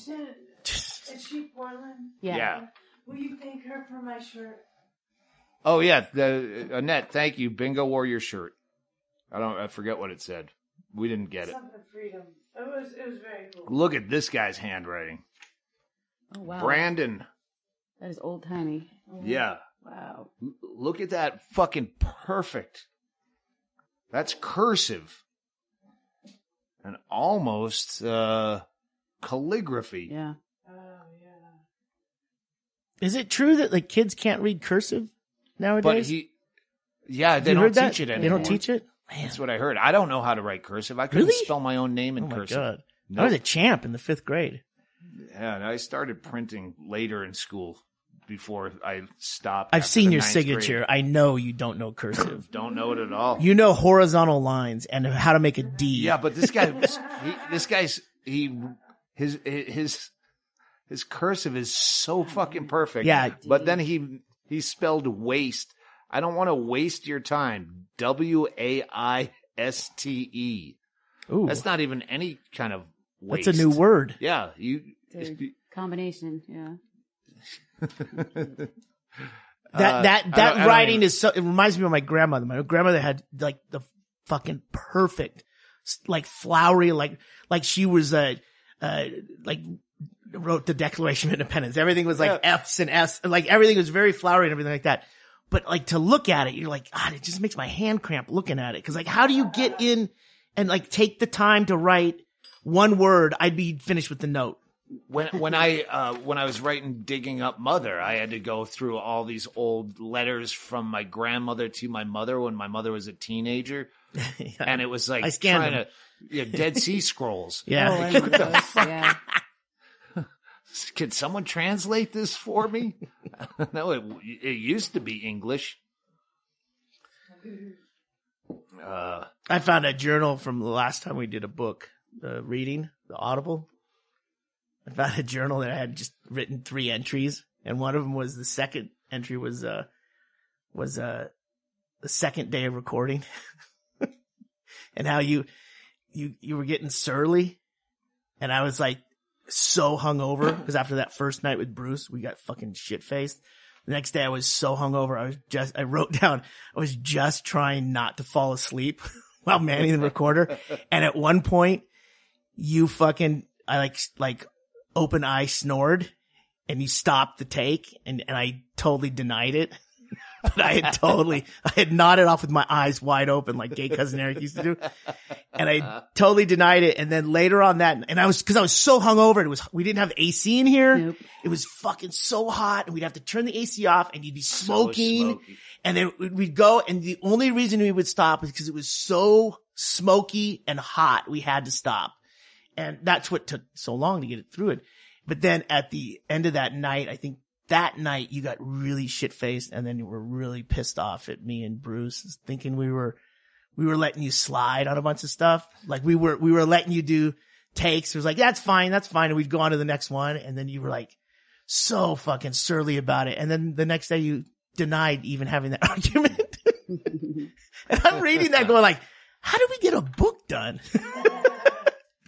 Is she Portland? Yeah. yeah. Will you thank her for my shirt? Oh yeah, the Annette. Thank you. Bingo wore your shirt. I don't. I forget what it said. We didn't get it. Something freedom. It was it was very cool. Look at this guy's handwriting. Oh wow. Brandon. That is old timey. Yeah. Wow. L- Look at that fucking perfect. That's cursive. And almost uh calligraphy. Oh yeah. Is it true that like kids can't read cursive nowadays? But he Yeah, they you don't teach it They don't teach it? Man, That's what I heard. I don't know how to write cursive. I couldn't Really? spell my own name in oh my cursive. god. Nope. I was a champ in the fifth grade. Yeah, and I started printing later in school before I stopped. I've seen your signature. grade. I know you don't know cursive. Don't know it at all. you know horizontal lines and how to make a D. yeah, but this guy, was- he, this guy's he his his his cursive is so fucking perfect. Yeah. But then he he spelled waste. I don't want to waste your time. W A I S T E. Ooh, That's not even any kind of waste. that's a new word. Yeah, you. It's a combination, yeah. That Uh, that that don't- I don't writing is so. It reminds me of my grandmother. My grandmother had like the fucking perfect, like flowery, like like she was uh, uh like wrote the Declaration of Independence. Everything was like F's and S, like everything was very flowery and everything like that. But like to look at it, you're like, God, it just makes my hand cramp looking at it. Cause like, how do you get in and like take the time to write one word? I'd be finished with the note. when when I uh, when I was writing digging up mother, I had to go through all these old letters from my grandmother to my mother when my mother was a teenager, and it was like I scanned trying them. to yeah, Dead Sea Scrolls. Yeah. Oh, I remember those, yeah. Can someone translate this for me? no, it it used to be English. Uh, I found a journal from the last time we did a book, uh, reading, the Audible. I found a journal that I had just written three entries, and one of them was the second entry was uh was uh the second day of recording, and how you you you were getting surly, and I was like so hungover because after that first night with Bruce, we got fucking shit faced. The next day I was so hungover. I was just, I wrote down, I was just trying not to fall asleep while manning the recorder. And at one point you fucking, I like, like open eye snored and you stopped the take and, and I totally denied it. but I had totally, I had nodded off with my eyes wide open like gay cousin Eric used to do. And I uh-huh. totally denied it. And then later on that, and I was, cause I was so hungover. It was, we didn't have AC in here. Nope. It was fucking so hot and we'd have to turn the AC off and you'd be smoking. smoky. and then we'd we'd go and the only reason we would stop is because it was so smoky and hot. We had to stop. And that's what took so long to get it through it. But then at the end of that night, I think that night you got really shit faced and then you were really pissed off at me and Bruce thinking we were, we were letting you slide on a bunch of stuff. Like we were, we were letting you do takes. It was like, that's fine. That's fine. And we'd go on to the next one. And then you were like so fucking surly about it. And then the next day you denied even having that argument. and I'm reading that going like, how do we get a book done?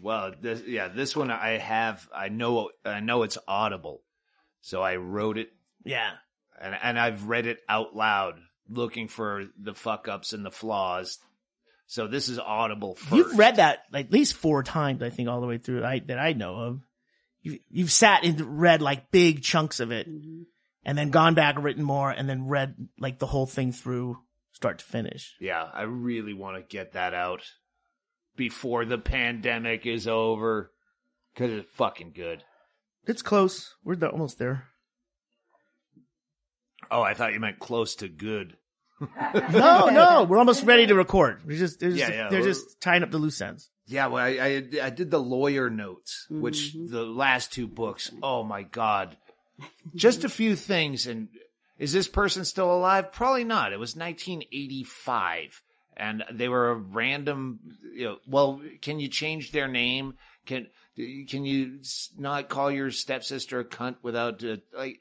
well, this, yeah, this one I have. I know. I know it's audible, so I wrote it yeah. and and I've read it out loud, looking for the fuck ups and the flaws. So this is audible first. You've read that at least four times, I think, all the way through I, that I know of. You, you've sat and read like big chunks of it Mhm. and then gone back and written more and then read like the whole thing through start to finish. Yeah, I really want to get that out before the pandemic is over because it's fucking good. It's close. We're th- almost there. Oh, I thought you meant close to good. No, no, we're almost ready to record. We're just, they're just, Yeah, yeah, they're we're- just tying up the loose ends. Yeah, well, I I, I did the lawyer notes, which Mhm. the last two books. Oh my god, just a few things. And is this person still alive? Probably not. It was 1985, and they were a random. You know, well, can you change their name? Can can you not call your stepsister a cunt without uh, like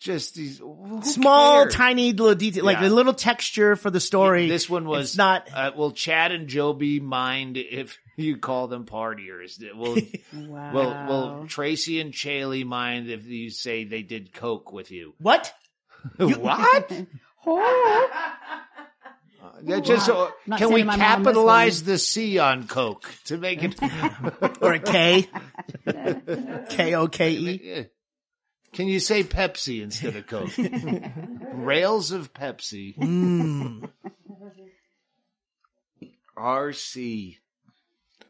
just these Small, cares? tiny little detail, like Yeah. a little texture for the story. This one was not. Uh, will Chad and Joby mind if you call them partiers? Will Wow. will will Tracey and Chaille mind if you say they did coke with you? What? what? Oh. Yeah, just uh, can we saying my mom capitalize the C on coke to make it? Or a K? K O K E? Can you say Pepsi instead of coke? Rails of Pepsi. Mm. RC.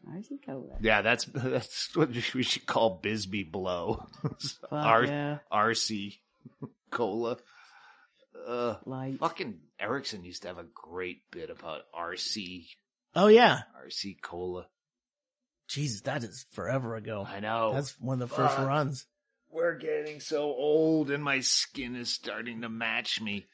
RC Cola. Yeah, that's that's what we should call Bisbee Blow. Fuck R- yeah. RC cola. Uh, Light. fucking Erickson used to have a great bit about RC Oh yeah. RC cola. Jesus, that is forever ago. I know. That's one of the first Fuck. runs. We're getting so old, and my skin is starting to match me.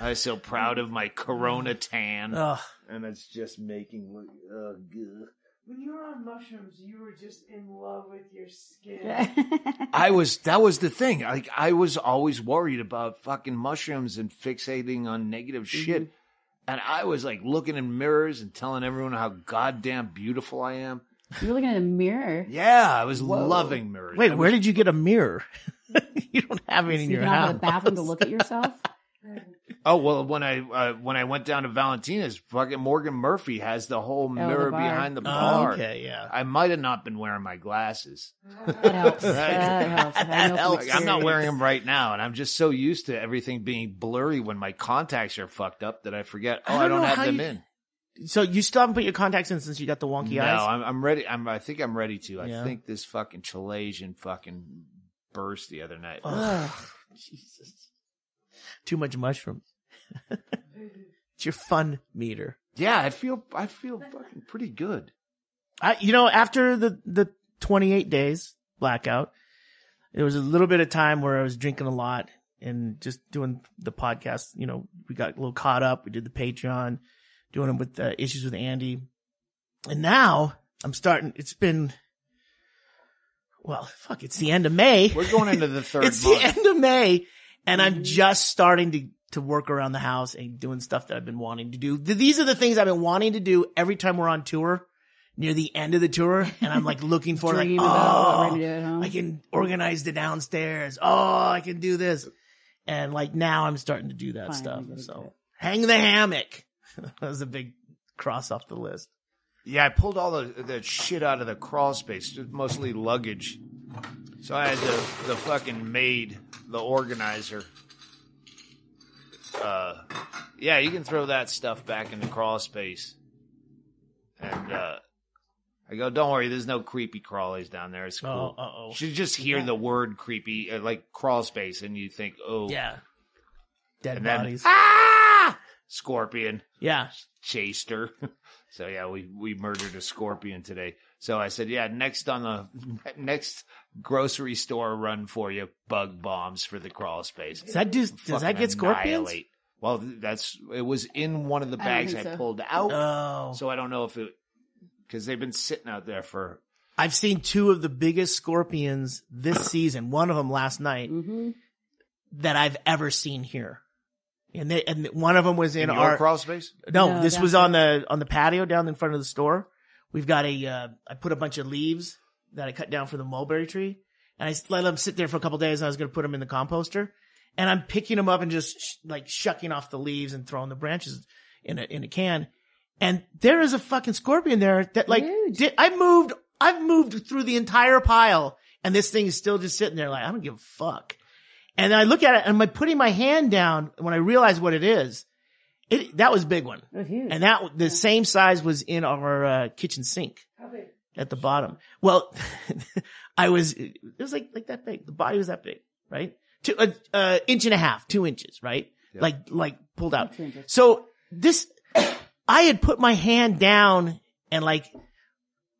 I'm so proud of my Corona tan, Ugh. and it's just making look. Oh, good. When you were on mushrooms, you were just in love with your skin. I was that was the thing. Like I was always worried about fucking mushrooms and fixating on negative mm-hmm. shit. And I was like looking in mirrors and telling everyone how goddamn beautiful I am. you were looking in a mirror. Yeah, I was Whoa. loving mirrors. Wait, I where was- did you get a mirror? you don't have any in Sneaking your out house. of the bathroom to look at yourself. Oh well, when I uh, when I went down to Valentina's, fucking Morgan Murphy has the whole mirror bar. behind the Oh, bar. okay, yeah. I might have not been wearing my glasses. That helps. Right. That helps. That helps. Like, I'm not wearing them right now, and I'm just so used to everything being blurry when my contacts are fucked up that I forget. Oh, I don't don't, have them you- in. So you still haven't put your contacts in since you got the wonky No, eyes? I'm, I'm ready. I'm. I think I'm ready to. Yeah. I think this fucking Chilean fucking burst the other night. Ugh, Jesus. Too much mushrooms. it's your fun meter. Yeah, I feel. I feel fucking pretty good. I, you know, after the, the 28 days blackout, there was a little bit of time where I was drinking a lot and just doing the podcast. You know, we got a little caught up. We did the Patreon, doing them with uh, issues with Andy. And now I'm starting, it's been, well, fuck, it's the end of May. We're going into the third it's month. the end of May and I'm just starting to, to work around the house and doing stuff that I've been wanting to do. These are the things I've been wanting to do every time we're on tour near the end of the tour. And I'm like looking for like, Dream about what we're oh, gonna do at oh, home. I can organize the downstairs. Oh, I can do this. And like now I'm starting to do that Finally stuff. So it. hang the hammock. that was a big cross off the list. Yeah, I pulled all the the shit out of the crawl space, mostly luggage. So I had the the fucking maid, the organizer. Uh, yeah, you can throw that stuff back in the crawl space. And uh, I go, don't worry, there's no creepy crawlies down there. It's cool. Oh, uh-oh. You just hear the word creepy, uh, like crawl space, and you think, oh, Yeah. Dead And then- bodies. ah, scorpion yeah. chased her. so yeah, we we murdered a scorpion today. So I said, yeah, next on the next grocery store run for you, bug bombs for the crawl space. Does that do, does that get scorpions? Well, that's it was in one of the bags I, think so. pulled out, Oh. so I don't know if it because they've been sitting out there for. I've seen two of the biggest scorpions this season. One of them last night hmm that I've ever seen here. And they, and one of them was in, In, your our, crawl space, no, No, this was on the, on the patio down in front of the store. We've got a, uh, I put a bunch of leaves that I cut down for the mulberry tree and I let them sit there for a couple days and I was going to put them in the composter and I'm picking them up and just sh- like shucking off the leaves and throwing the branches in a, in a can. And there is a fucking scorpion there that like, did, I moved, I've moved through the entire pile and this thing is still just sitting there like, I don't give a fuck. And I look at it and I'm putting my hand down when I realize what it is. It, that was a big one. It was huge. And that, the same size was in our uh, kitchen sink How big? At the bottom. Well, I was, it was like, like that big. The body was that big, right? Two, uh, uh, inch and a half, two inches, right? Yeah. Like, like pulled out. So this, I had put my hand down and like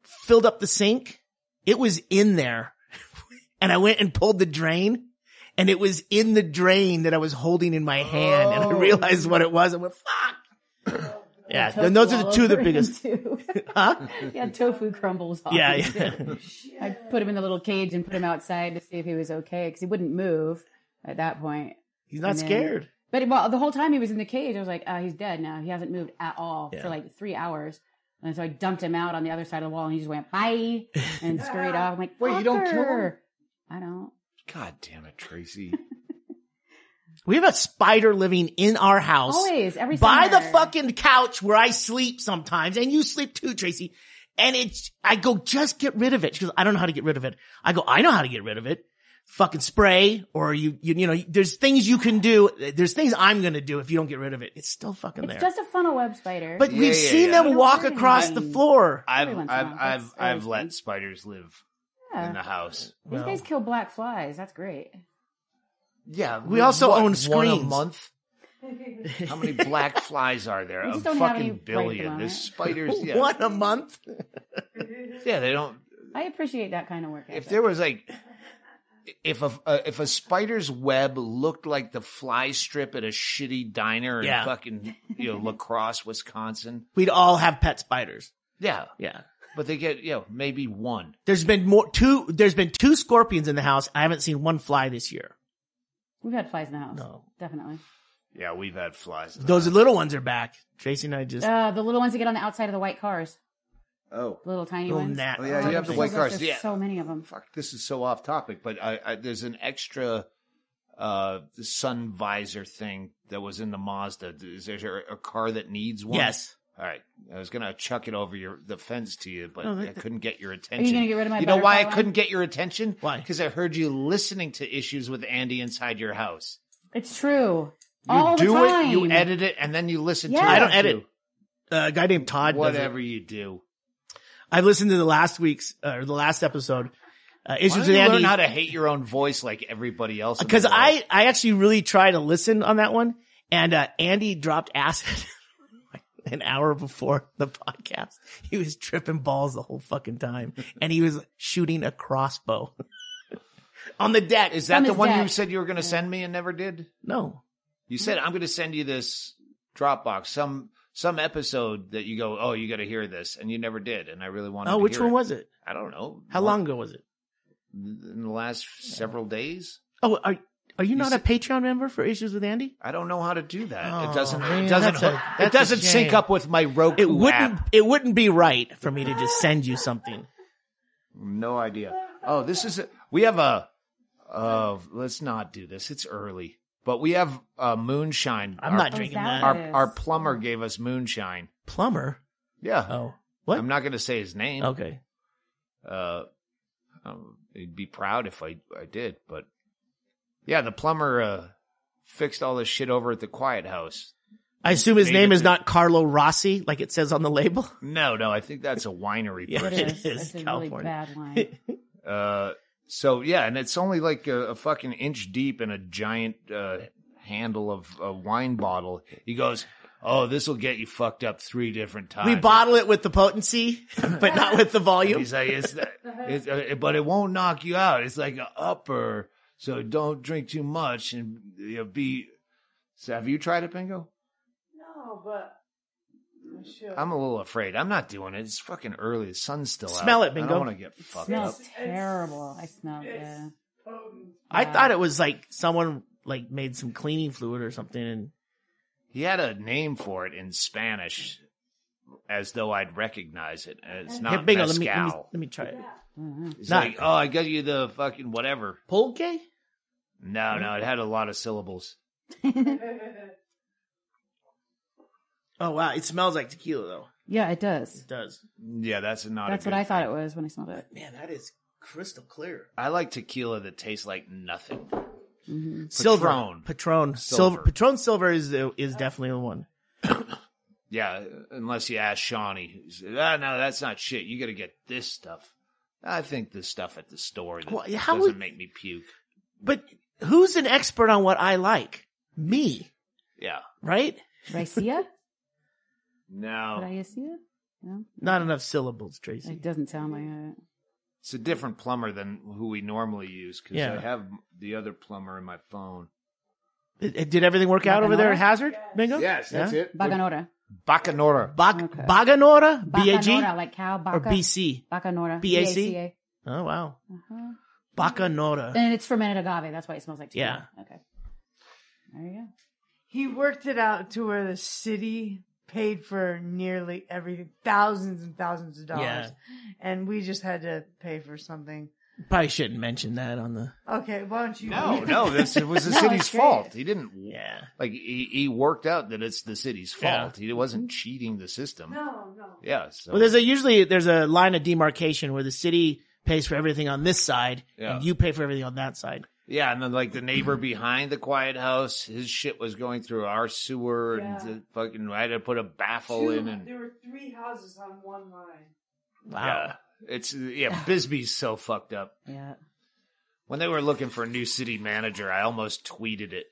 filled up the sink. It was in there and I went and pulled the drain and it was in the drain that I was holding in my hand and I Oh. realized what it was and went, fuck. Yeah. Tofu And those are the two of the biggest. too. Huh? yeah, tofu crumbles off. Yeah. him, yeah. too. I put him in the little cage and put him outside to see if he was okay because he wouldn't move at that point. He's not And then- scared. But well, the whole time he was in the cage, I was like, uh, he's dead now. He hasn't moved at all Yeah. for like three hours. And so I dumped him out on the other side of the wall and he just went, bye, and scurried off. I'm like, Wait, you don't kill him? "Fucker." I don't. God damn it, Tracey! We have a spider living in our house. Always, every by the fucking couch where I sleep sometimes, and you sleep too, Tracey. And it's, I go, just get rid of it. She goes, I don't know how to get rid of it. I go, I know how to get rid of it. Fucking spray, or you, you, you know, there's things you can do. There's things I'm gonna do if you don't get rid of it. It's still fucking It's there. just a funnel web spider. but Yeah, we've yeah, seen yeah. them walk Every across once the floor. I've Every once in a I've. I've I've let spiders live Yeah. in the house. These Well. guys kill black flies. That's great. Yeah, We also what, own one a month. How many black flies are there? We A just don't have fucking any right at the billion. moment. There's spiders. Yeah, One a month. yeah. They don't. I appreciate that kind of work. If there was like, if a uh, if a spider's web looked like the fly strip at a shitty diner in Yeah. fucking you know La Crosse, Wisconsin. We'd all have pet spiders. Yeah, Yeah. but they get you know maybe one. There's been more two. There's been two scorpions in the house. I haven't seen one fly this year. We've had flies in the house. No. Definitely. Yeah, we've had flies. in the Those house. little ones are back. Tracey and I just Uh, the little ones that get on the outside of the white cars. oh. The little tiny little ones. gnat. Oh, yeah, you have the There's white so- cars. There's Yeah. so many of them. Fuck, this is so off topic, but I, I there's an extra uh sun visor thing that was in the Mazda. Is there a car that needs one? yes. All right, I was gonna chuck it over your the fence to you, but No, I that- couldn't get your Are attention. you gonna get rid of my? You know why I butterfly one? couldn't get your attention? Why? Because I heard you listening to issues with Andy inside your house. It's true. You All do the time. it, you edit it, and then you listen Yeah. to it. I don't edit. Uh, a guy named Todd. does it. Whatever you do. I listened to the last week's or the last episode. Uh, Why issues don't with you Andy. learn how to hate your own voice like everybody else? in the because world? I I actually really try to listen on that one, and uh, Andy dropped acid an hour before the podcast. He was tripping balls the whole fucking time, and he was shooting a crossbow on the deck. is that From the his one you said you were going to send me and never did? no? You said I'm going to send you this Dropbox, some some episode that you go, oh, you got to hear this, and you never did, and I really wanted. Oh, to which hear one it. was it? I don't know. How One- long ago was it? In the last several days. Oh, are are you not a Patreon member for Issues with Andy? I don't know how to do that. Oh, it doesn't. man, it doesn't. a- it doesn't sync up with my Roku It wouldn't. app. It wouldn't be right for me to just send you something. No idea. Oh, this is. A, we have a. Uh, let's not do this. It's early, but we have uh, moonshine. I'm Our- not Oh, drinking is that. that Our what it is? our plumber gave us moonshine. Plumber. Yeah. Oh, what? I'm not going to say his name. okay. Uh, um, he'd be proud if I I did, but yeah, the plumber uh fixed all this shit over at the Quiet House. I assume his Made name is to- not Carlo Rossi, like it says on the label. No, no, I think that's a winery. Yeah. Person. is. It is It's a really California. bad line. Uh, so yeah, and it's only like a, a fucking inch deep in a giant uh, handle of a wine bottle. He goes, "Oh, this will get you fucked up three different times." We bottle it with the potency, but not with the volume. He's like, "It's, that, it's uh, but it won't knock you out. It's like an upper, so don't drink too much and you'll be." So have you tried it, Bingo? No, but I should. I'm a little afraid. I'm not doing it. It's fucking early. The sun's still out. Smell it, I Bingo. don't want to get fucked up. smells It's- terrible. I smell it. Yeah. I Yeah. thought it was like someone like made some cleaning fluid or something, and He had a name for it in Spanish, as though I'd recognize it. And it's Hey, not bingo. mezcal. Let me, let me let me try it. Mhm. It's not- like, oh, I got you the fucking whatever. Pulque? No, no, it had a lot of syllables. Oh wow, it smells like tequila though. Yeah, it does. It does. Yeah, that's not. That's a what good I thought thing. it was when I smelled it. Man, that is crystal clear. I like tequila that tastes like nothing. hmm Silver, Patron. Patron, Silver. silver. Patron silver is is definitely the one. Yeah, unless you ask Shawnee. Said, ah, no, that's not shit. You got to get this stuff. I think the stuff at the store that Well, how doesn't would- make me puke. But who's an expert on what I like? Me, Yeah. right? Racia? No. Racia? No, Not enough syllables, Tracey. it doesn't sound like it. It's a different plumber than who we normally use because Yeah. I have the other plumber in my phone. It- it- Did everything work out over there at Hazard? Bingo? Yes, that's Yeah? it. Bacanora. Bacanora. Bag- Okay. Baganora? B-A-G? Bacanora, like cow. Baca. Or B-C? Bacanora. B-A-C? B-A-C-A. Oh, wow. Uh-huh. Bacanora. And it's fermented agave. That's why it smells like tequila. Okay. There you go. He worked it out to where the city paid for nearly everything, thousands and thousands of dollars. Yeah. And we just had to pay for something. Probably shouldn't mention that on the. Okay, why don't you? No, no, this it was the No, city's it's great. fault. He didn't. Yeah. Like he, he worked out that it's the city's Yeah. fault. He wasn't mm-hmm. cheating the system. No, no. Yeah. So Well, there's a usually there's a line of demarcation where the city pays for everything on this side Yeah. and you pay for everything on that side. yeah, and then like the neighbor behind the quiet house, his shit was going through our sewer, Yeah. and the fucking I had to put a baffle Two- in, and there were three houses on one line. Wow. Yeah, it's yeah, Bisbee's so fucked up. Yeah. When they were looking for a new city manager, I almost tweeted it.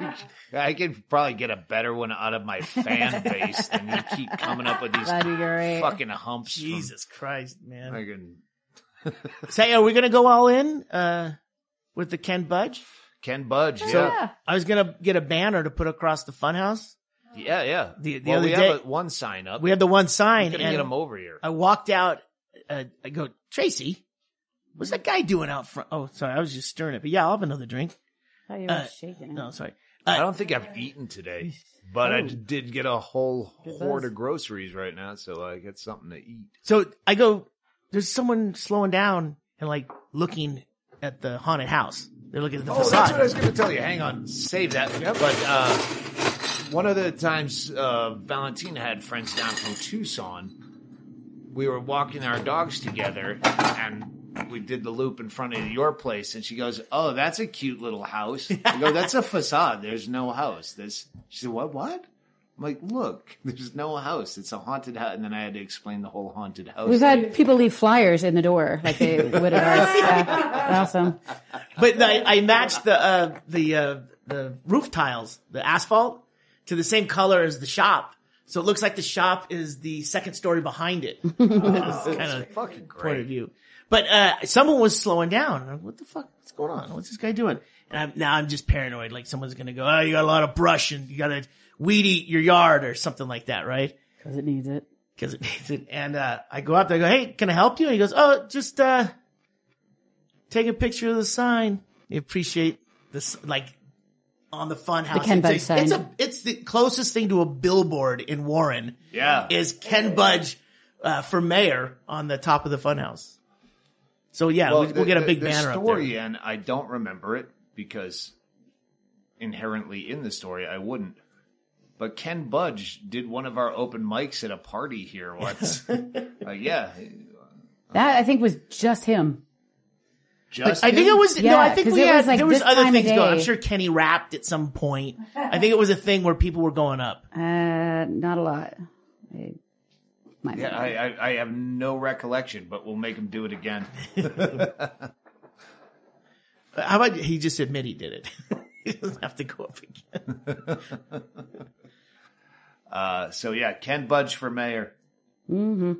I could probably get a better one out of my fan base than you keep coming up with these That'd be great. fucking humps. from Jesus Christ, man. fucking Say, are we gonna go all in uh, with the Ken Budge? Ken Budge. Yeah. Yeah. I was gonna get a banner to put across the funhouse. Yeah, yeah. The- the well, other we day- have a, one sign up. We had the one We're sign, gonna and get him over here. I walked out. Uh, I go, Tracey, what's that guy doing out front? Oh, sorry, I was just stirring it. But yeah, I'll have another drink. I thought you were Uh, shaking. No, sorry. I don't think I've eaten today, but I Oh. did get a whole Good hoard buzz. of groceries right now, so I get something to eat. So I go, there's someone slowing down and like looking at the haunted house. They're looking at the Oh, that's what I was going to tell you. Hang on, save that. But uh, one of the times uh, Valentina had friends down from Tucson, we were walking our dogs together, and we did the loop in front of your place, and she goes, "Oh, that's a cute little house." I go, "That's a facade. There's no house." This. She said, "What? What?" I'm like, "Look, there's no house. It's a haunted house." And then I had to explain the whole haunted house. We've thing. had people leave flyers in the door like they would at ours. Yeah, awesome. But I, I matched the uh, the uh, the roof tiles, the asphalt, to the same color as the shop. So it looks like the shop is the second story behind it. It's kind of fucking point of view. But uh, someone was slowing down. I'm like, what the fuck? What's going on? What's this guy doing? And I'm, now I'm just paranoid. Like someone's gonna go, oh, you got a lot of brush and you got to weed eat your yard or something like that, right? Because it needs it. because it needs it. And uh, I go up there, I go, hey, can I help you? And he goes, oh, just uh, take a picture of the sign. You appreciate this, like on the fun house. Ken it's, Budge a, sign. it's a it's the closest thing to a billboard in Warren. Yeah. is Ken Budge uh, for mayor on the top of the fun house. So yeah, Well, we, we'll get a big the banner up story, there. and I don't remember it because inherently in the story I wouldn't. But Ken Budge did one of our open mics at a party here once. like, yeah, That I think was just him. Just I think it was no. I think we it had was, like, there was other things going. I'm sure Kenny rapped at some point. I think it was a thing where people were going up. Uh, not a lot. I, might Yeah. I, I, I have no recollection, but we'll make him do it again. How about he just admit he did it? he doesn't have to go up again. Uh, so yeah, Ken Budge for mayor. Mm-hmm.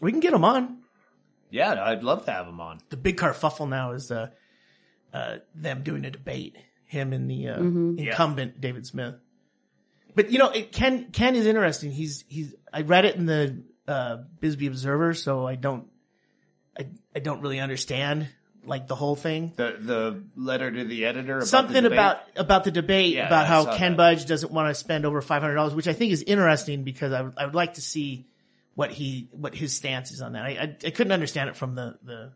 We can get him on. Yeah, I'd love to have him on. The big kerfuffle now is uh, uh, them doing a debate. Him and the uh, incumbent David Smith. But you know, it, Ken Ken is interesting. He's he's. I read it in the uh, Bisbee Observer, so I don't. I I don't really understand like the whole thing. The the letter to the editor. About something debate. about about the debate Yeah, about I how Ken that. Budge doesn't want to spend over five hundred dollars, which I think is interesting because I I would like to see what he what his stance is on that. I I, I couldn't understand it from the the,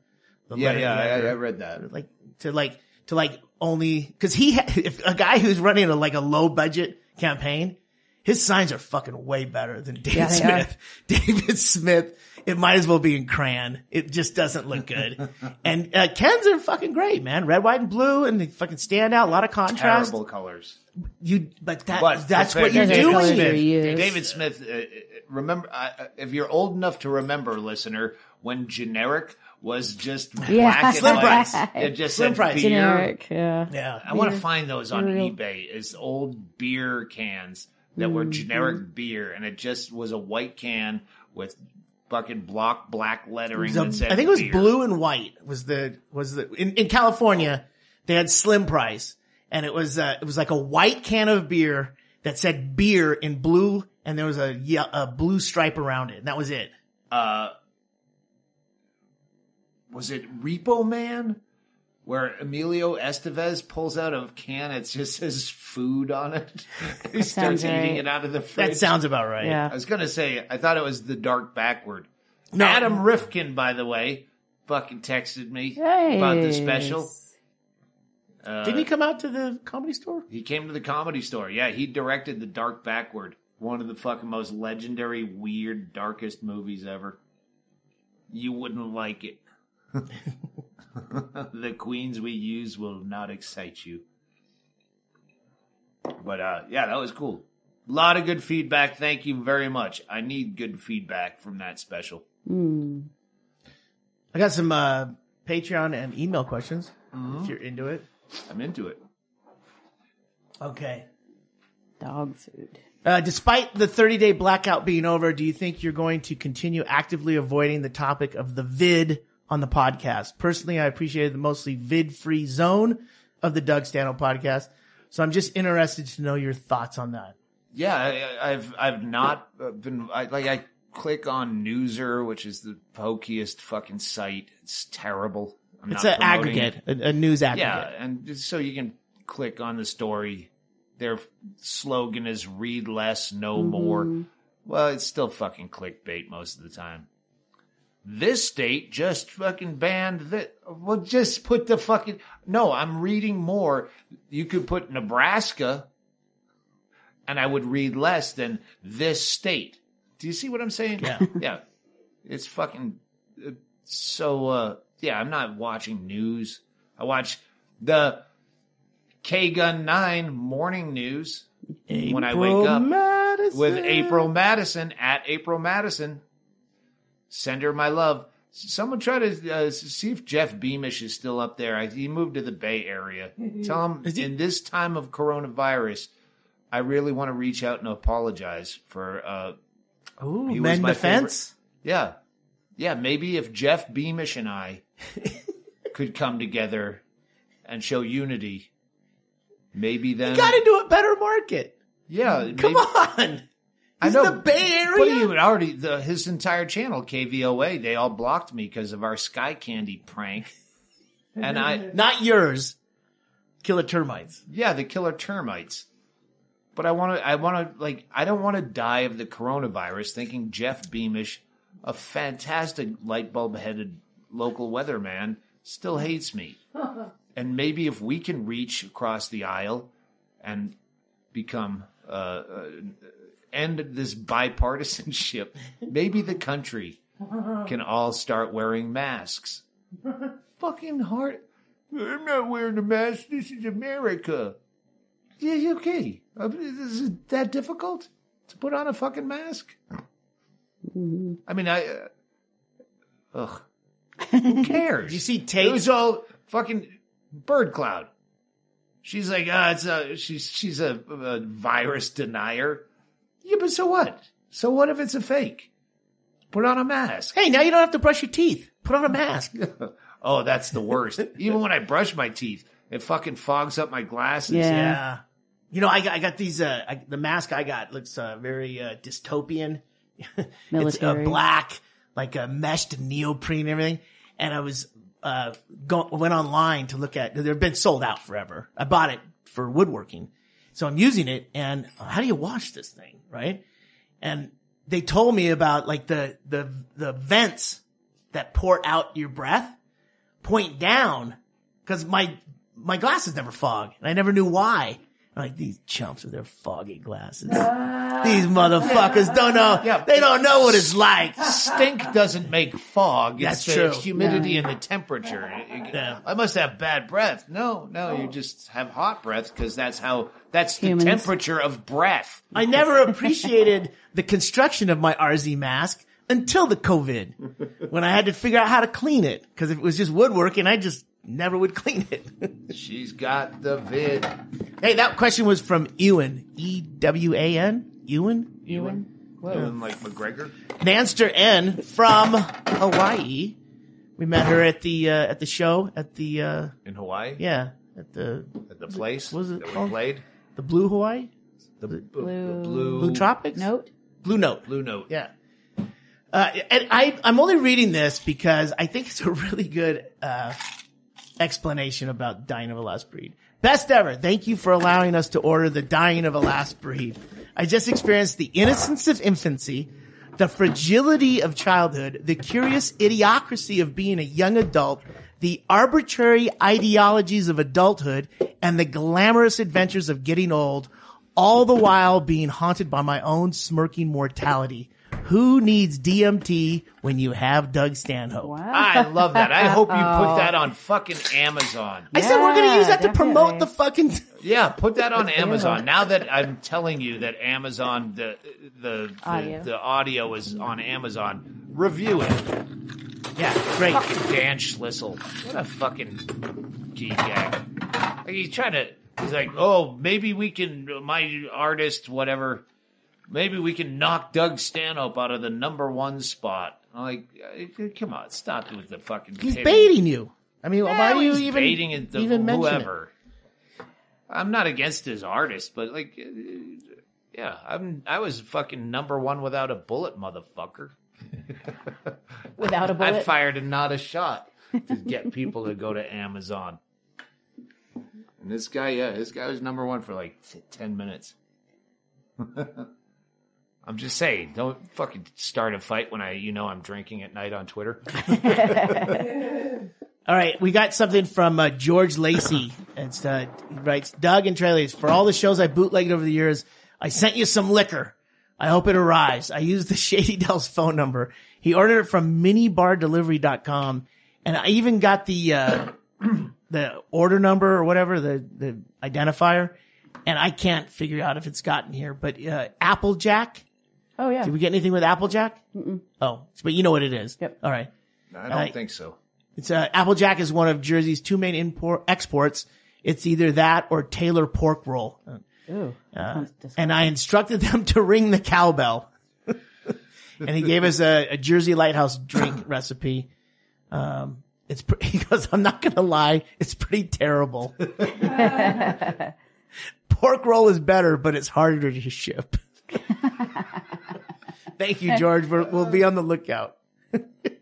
the Yeah, letter yeah, to I. I read that. like to like to like only because he ha- if a guy who's running a like a low budget campaign. His signs are fucking way better than David Yeah, they Smith. David Smith, it might as well be in crayon. It just doesn't look good. and uh, Ken's are fucking great, man. Red, white, and blue, and they fucking stand out. A lot of contrast. Terrible colors. You, but that But that's what you're do when colors you you use. David Smith, uh, remember, uh, if you're old enough to remember, listener, when generic was just Yeah. black and Slim white, price. it just Slim said price. beer. Generic. Yeah. Yeah. I want to find those on Real. eBay Is old beer cans that were Mm-hmm. generic beer, and it just was a white can with fucking block black lettering The- that said I think it was beer. blue and white was the was the in, in California they had Slim Price and it was uh, it was like a white can of beer that said beer in blue and there was a ye- a blue stripe around it and that was it. uh, was it Repo Man? Where Emilio Estevez pulls out a can, it just says food on it. he starts sounds eating right. it out of the fridge. That sounds about right. Yeah. I was gonna say, I thought it was the dark backward. No. Adam Rifkin, by the way, fucking texted me about the special. Uh, Didn't he come out to the comedy store? he came to the comedy store. Yeah, he directed the Dark Backward, one of the fucking most legendary, weird, darkest movies ever. You wouldn't like it. the queens we use will not excite you. But uh yeah, that was cool. A lot of good feedback. Thank you very much. I need good feedback from that special. Hmm. I got some uh, Patreon and email questions Mm-hmm. if you're into it. I'm into it. Okay. Dog food. Uh, despite the 30 day blackout being over, do you think you're going to continue actively avoiding the topic of the vid on the podcast? Personally, I appreciated the mostly vid free zone of the Doug Stanhope podcast. So I'm just interested to know your thoughts on that. Yeah, I, I've I've not uh, been I, like I click on Newser, which is the pokiest fucking site. It's terrible. I'm It's not an promoting aggregate, a, a news aggregate. Yeah, and just so you can click on the story. Their slogan is "Read less, know more." Well, it's still fucking clickbait most of the time. This state just fucking banned that. Well, just put the fucking. No, I'm reading more. You could put Nebraska, and I would read less than this state. Do you see what I'm saying? Yeah. yeah. It's fucking. uh, So, uh, yeah, I'm not watching news. I watch the KGUN 9 morning news when I wake up Madison. with April Madison at April Madison. Send her my love. Someone try to uh, see if Jeff Beamish is still up there. I, he moved to the Bay Area. Tell him he- in this time of coronavirus, I really want to reach out and apologize for. Uh, Ooh, he was men my defense. yeah, yeah. Maybe if Jeff Beamish and I could come together and show unity, maybe then. You got to do a better market. yeah, Come maybe- on. I know, the Bay But Area. he would already the, his entire channel KVOA. They all blocked me because of our Sky Candy prank, and I Not yours. Killer termites. yeah the killer termites. But I want to I want to like I don't want to die of the coronavirus thinking Jeff Beamish, a fantastic light bulb headed local weatherman, still hates me. and maybe if we can reach across the aisle and become uh, uh, end this bipartisanship, maybe the country can all start wearing masks. Fucking hard. I'm not wearing a mask. This is America. Yeah, okay. Uh, Is it that difficult to put on a fucking mask? I mean, I. Uh, ugh. Who cares? You see It was all fucking bird cloud. She's like, ah, it's a she's she's a, a virus denier. Yeah, but so what? So what if it's a fake? Put on a mask. Hey, now you don't have to brush your teeth. Put on a mask. Oh, that's the worst. Even when I brush my teeth, it fucking fogs up my glasses. Yeah. Yeah. You know, I got, I got these, uh, I, the mask I got looks, uh, very, uh, dystopian. it's, uh, black, like, uh, meshed neoprene and everything. And I was, uh, go, went online to look at, they've been sold out forever. I bought it for woodworking. So I'm using it and how do you wash this thing? Right. And they told me about like the, the, the vents that pour out your breath point down because my my glasses never fog, and I never knew why. I'm like these chumps with their foggy glasses. these motherfuckers don't know. Yeah. they don't know what it's like. Stink doesn't make fog. That's it's the true. humidity and the temperature. Yeah. I must have bad breath. No, no, you just have hot breath because that's how that's the temperature of breath. I never appreciated the construction of my RZ mask until the COVID, when I had to figure out how to clean it. Because if it was just woodworking, I just never would clean it. She's got the vid. hey, that question was from Ewan. E W A N. Ewan. Ewan. Whoa. Doing like McGregor. Nanster N from Hawaii. We met her at the uh, at the show at the uh, in Hawaii. yeah at the At the place was it that we called? played. the Blue Hawaii The, the Blue- blue Blue Tropics Note. Blue Note Blue note. yeah. Uh, and I I'm only reading this because I think it's a really good uh, explanation about dying of a last breed. Best ever. Thank you for allowing us to order the dying of a last breed. I just experienced the innocence of infancy, the fragility of childhood, the curious idiocracy of being a young adult, the arbitrary ideologies of adulthood, and the glamorous adventures of getting old, all the while being haunted by my own smirking mortality. Who needs DMT when you have Doug Stanhope? Wow. I love that. I hope you put that on fucking Amazon. I said we're going to use that to promote the definitely. fucking. Yeah, put that on. Amazon. Now that I'm telling you that Amazon the the Audio. the, the audio is on Amazon, review it. Yeah, great. Fucking Dan Schlissel. What a fucking geek guy. Like he's trying to he's like, "Oh, maybe we can my artist whatever maybe we can knock Doug Stanhope out of the number 1 spot." I'm like, eh, "Come on, stop with the fucking He's pity. baiting you. I mean, Yeah, why are you even baiting it even mention it? whoever. I'm not against his artist, but like, uh, Yeah, I'm. I was fucking number one without a bullet, motherfucker. Without a bullet. I fired and not a shot to get people to go to Amazon. And this guy, yeah, this guy was number one for like t- ten minutes. I'm just saying, don't fucking start a fight when I, you know, I'm drinking at night on Twitter. All right, we got something from uh, George Lacey. It's uh, he writes, Doug and Trailers, for all the shows I bootlegged over the years, I sent you some liquor. I hope it arrives. I used the Shady Dell's phone number. He ordered it from minibardelivery.com and I even got the, uh, the order number or whatever, the, the identifier. And I can't figure out if it's gotten here, but, uh, Applejack. Oh yeah. Did we get anything with Applejack? Oh, but you know what it is. Yep. All right. I don't I- think so. It's uh, Applejack is one of Jersey's two main import exports. It's either that or Taylor pork roll. Ooh. Uh, and I instructed them to ring the cowbell. and he gave us a, a Jersey Lighthouse drink recipe. Um, it's pre- he goes, I'm not gonna lie, it's pretty terrible. pork roll is better, but it's harder to ship. Thank you, George. We're, we'll be on the lookout.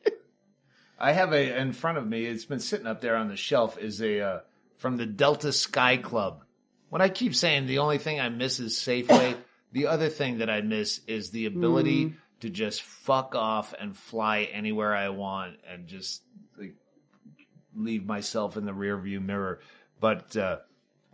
I have a in front of me. It's been sitting up there on the shelf. Is a uh, from the Delta Sky Club. When I keep saying the only thing I miss is Safeway, the other thing that I miss is the ability to just fuck off and fly anywhere I want and just like, leave myself in the rearview mirror. But uh,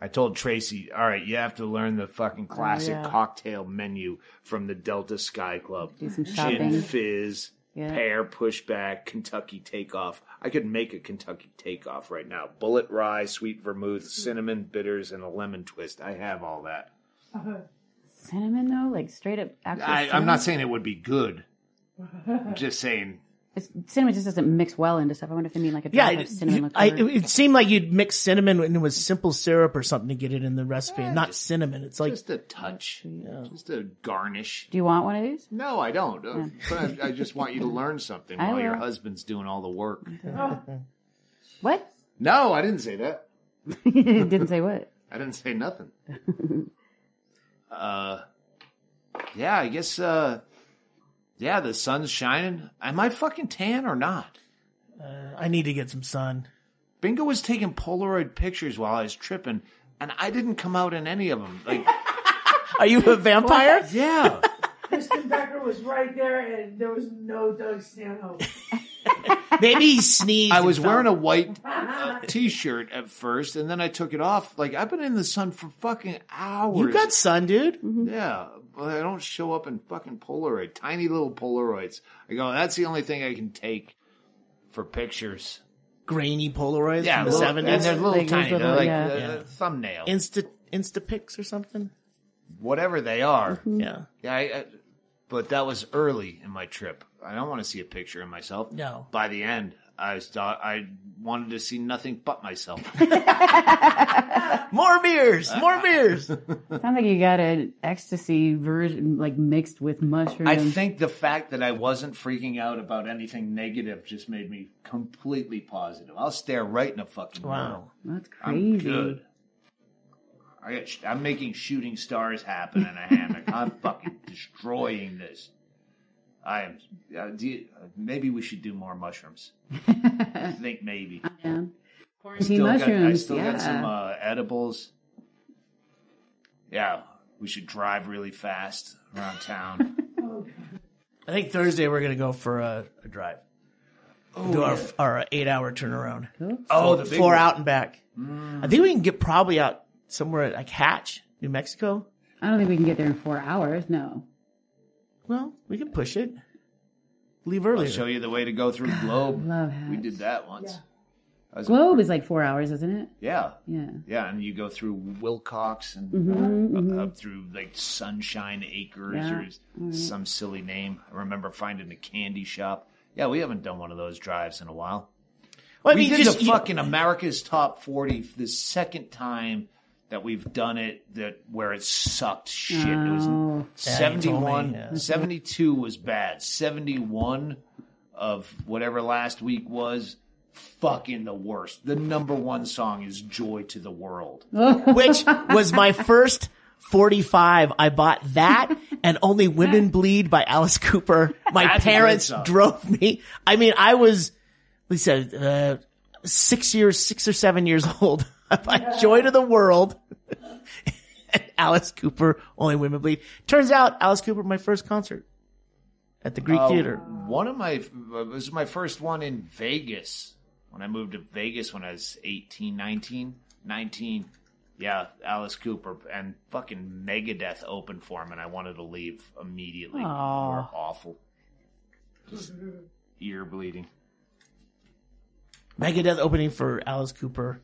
I told Tracey, all right, you have to learn the fucking classic yeah. cocktail menu from the Delta Sky Club. Do some Gin fizz, Yeah. pear pushback, Kentucky takeoff. I could make a Kentucky takeoff right now. Bulleit rye, sweet vermouth, cinnamon bitters, and a lemon twist. I have all that. Cinnamon though, like straight up. I, I'm not saying it would be good. I'm just saying. It's, cinnamon just doesn't mix well into stuff. I wonder if they mean like a Yeah, drop it, of cinnamon I, liqueur. it seemed like you'd mix cinnamon and it was simple syrup or something to get it in the recipe, and not cinnamon. It's like Just a touch. yeah. Just a garnish. Do you want one of these? No, I don't. Uh, But I, I just want you to learn something I while your husband's doing all the work. What? No, I didn't say that. Didn't say what. I didn't say nothing. uh, yeah, I guess. Uh, yeah, the sun's shining. Am I fucking tan or not? I need to get some sun. Bingo was taking Polaroid pictures while I was tripping, and I didn't come out in any of them. Like, Are you a vampire? yeah, Kristen Becker was right there, and there was no Doug Stanhope. Maybe he sneezed. I was wearing a white uh, t-shirt at first, and then I took it off. Like, I've been in the sun for fucking hours. You got sun, dude. Yeah, well, I don't show up in fucking Polaroid, tiny little Polaroids. I go, that's the only thing I can take for pictures. Grainy Polaroids Yeah, from the little- and seventies. they're little Like tiny, they're like yeah. uh, Yeah. thumbnail, Insta Instapics or something. whatever they are. Yeah. Yeah, I, I, but that was early in my trip. I don't want to see a picture of myself. No. By the end, I was, I wanted to see nothing but myself. More beers. More beers. Sounds like you got an ecstasy version, like mixed with mushrooms. I think the fact that I wasn't freaking out about anything negative just made me completely positive. I'll stare right in the fucking Wow. mirror. that's crazy. I'm good. I got, sh- I'm making shooting stars happen in a hammock. I'm fucking destroying this. I am. Uh, do you, uh, maybe we should do more mushrooms. I think maybe. Yeah. Quarantine Still got, I mushrooms. still yeah. got some uh, edibles. Yeah, we should drive really fast around town. I think Thursday we're gonna go for a, a drive. Do our our eight hour turnaround. oh, the big Four one. out and back. I think we can get probably out somewhere like Hatch, New Mexico. I don't think we can get there in four hours. No. Well, we can push it. Leave I'll show you the way to go through Globe. Love We did that once. I was- Globe is like four hours, isn't it? Yeah, Yeah. yeah, and you go through Willcox and Mm-hmm, up, up through like Sunshine Acres Yeah. or some silly name. I remember finding a candy shop. Yeah, we haven't done one of those drives in a while. well, I we mean, did just the you- fucking America's Top 40 the second time that we've done it that where it sucked shit. It was Oh. Yeah, you told me, 71, yeah. 72 was bad. 71 of whatever last week was fucking the worst. The number one song is Joy to the World. which was my first 45, I bought that and Only Women Bleed by Alice Cooper. My That's a good parents song. drove me. I mean, I was, Lisa, uh, six years, six or seven years old. I bought Joy to the World. Alice Cooper, Only Women Bleed. Turns out Alice Cooper, my first concert at the Greek Uh, Theater. One of my it was my first one in Vegas when I moved to Vegas when I was 18, 19, 19. Yeah, Alice Cooper and fucking Megadeth opened for him, and I wanted to leave immediately. Were awful. Just ear bleeding. Megadeth opening for Alice Cooper.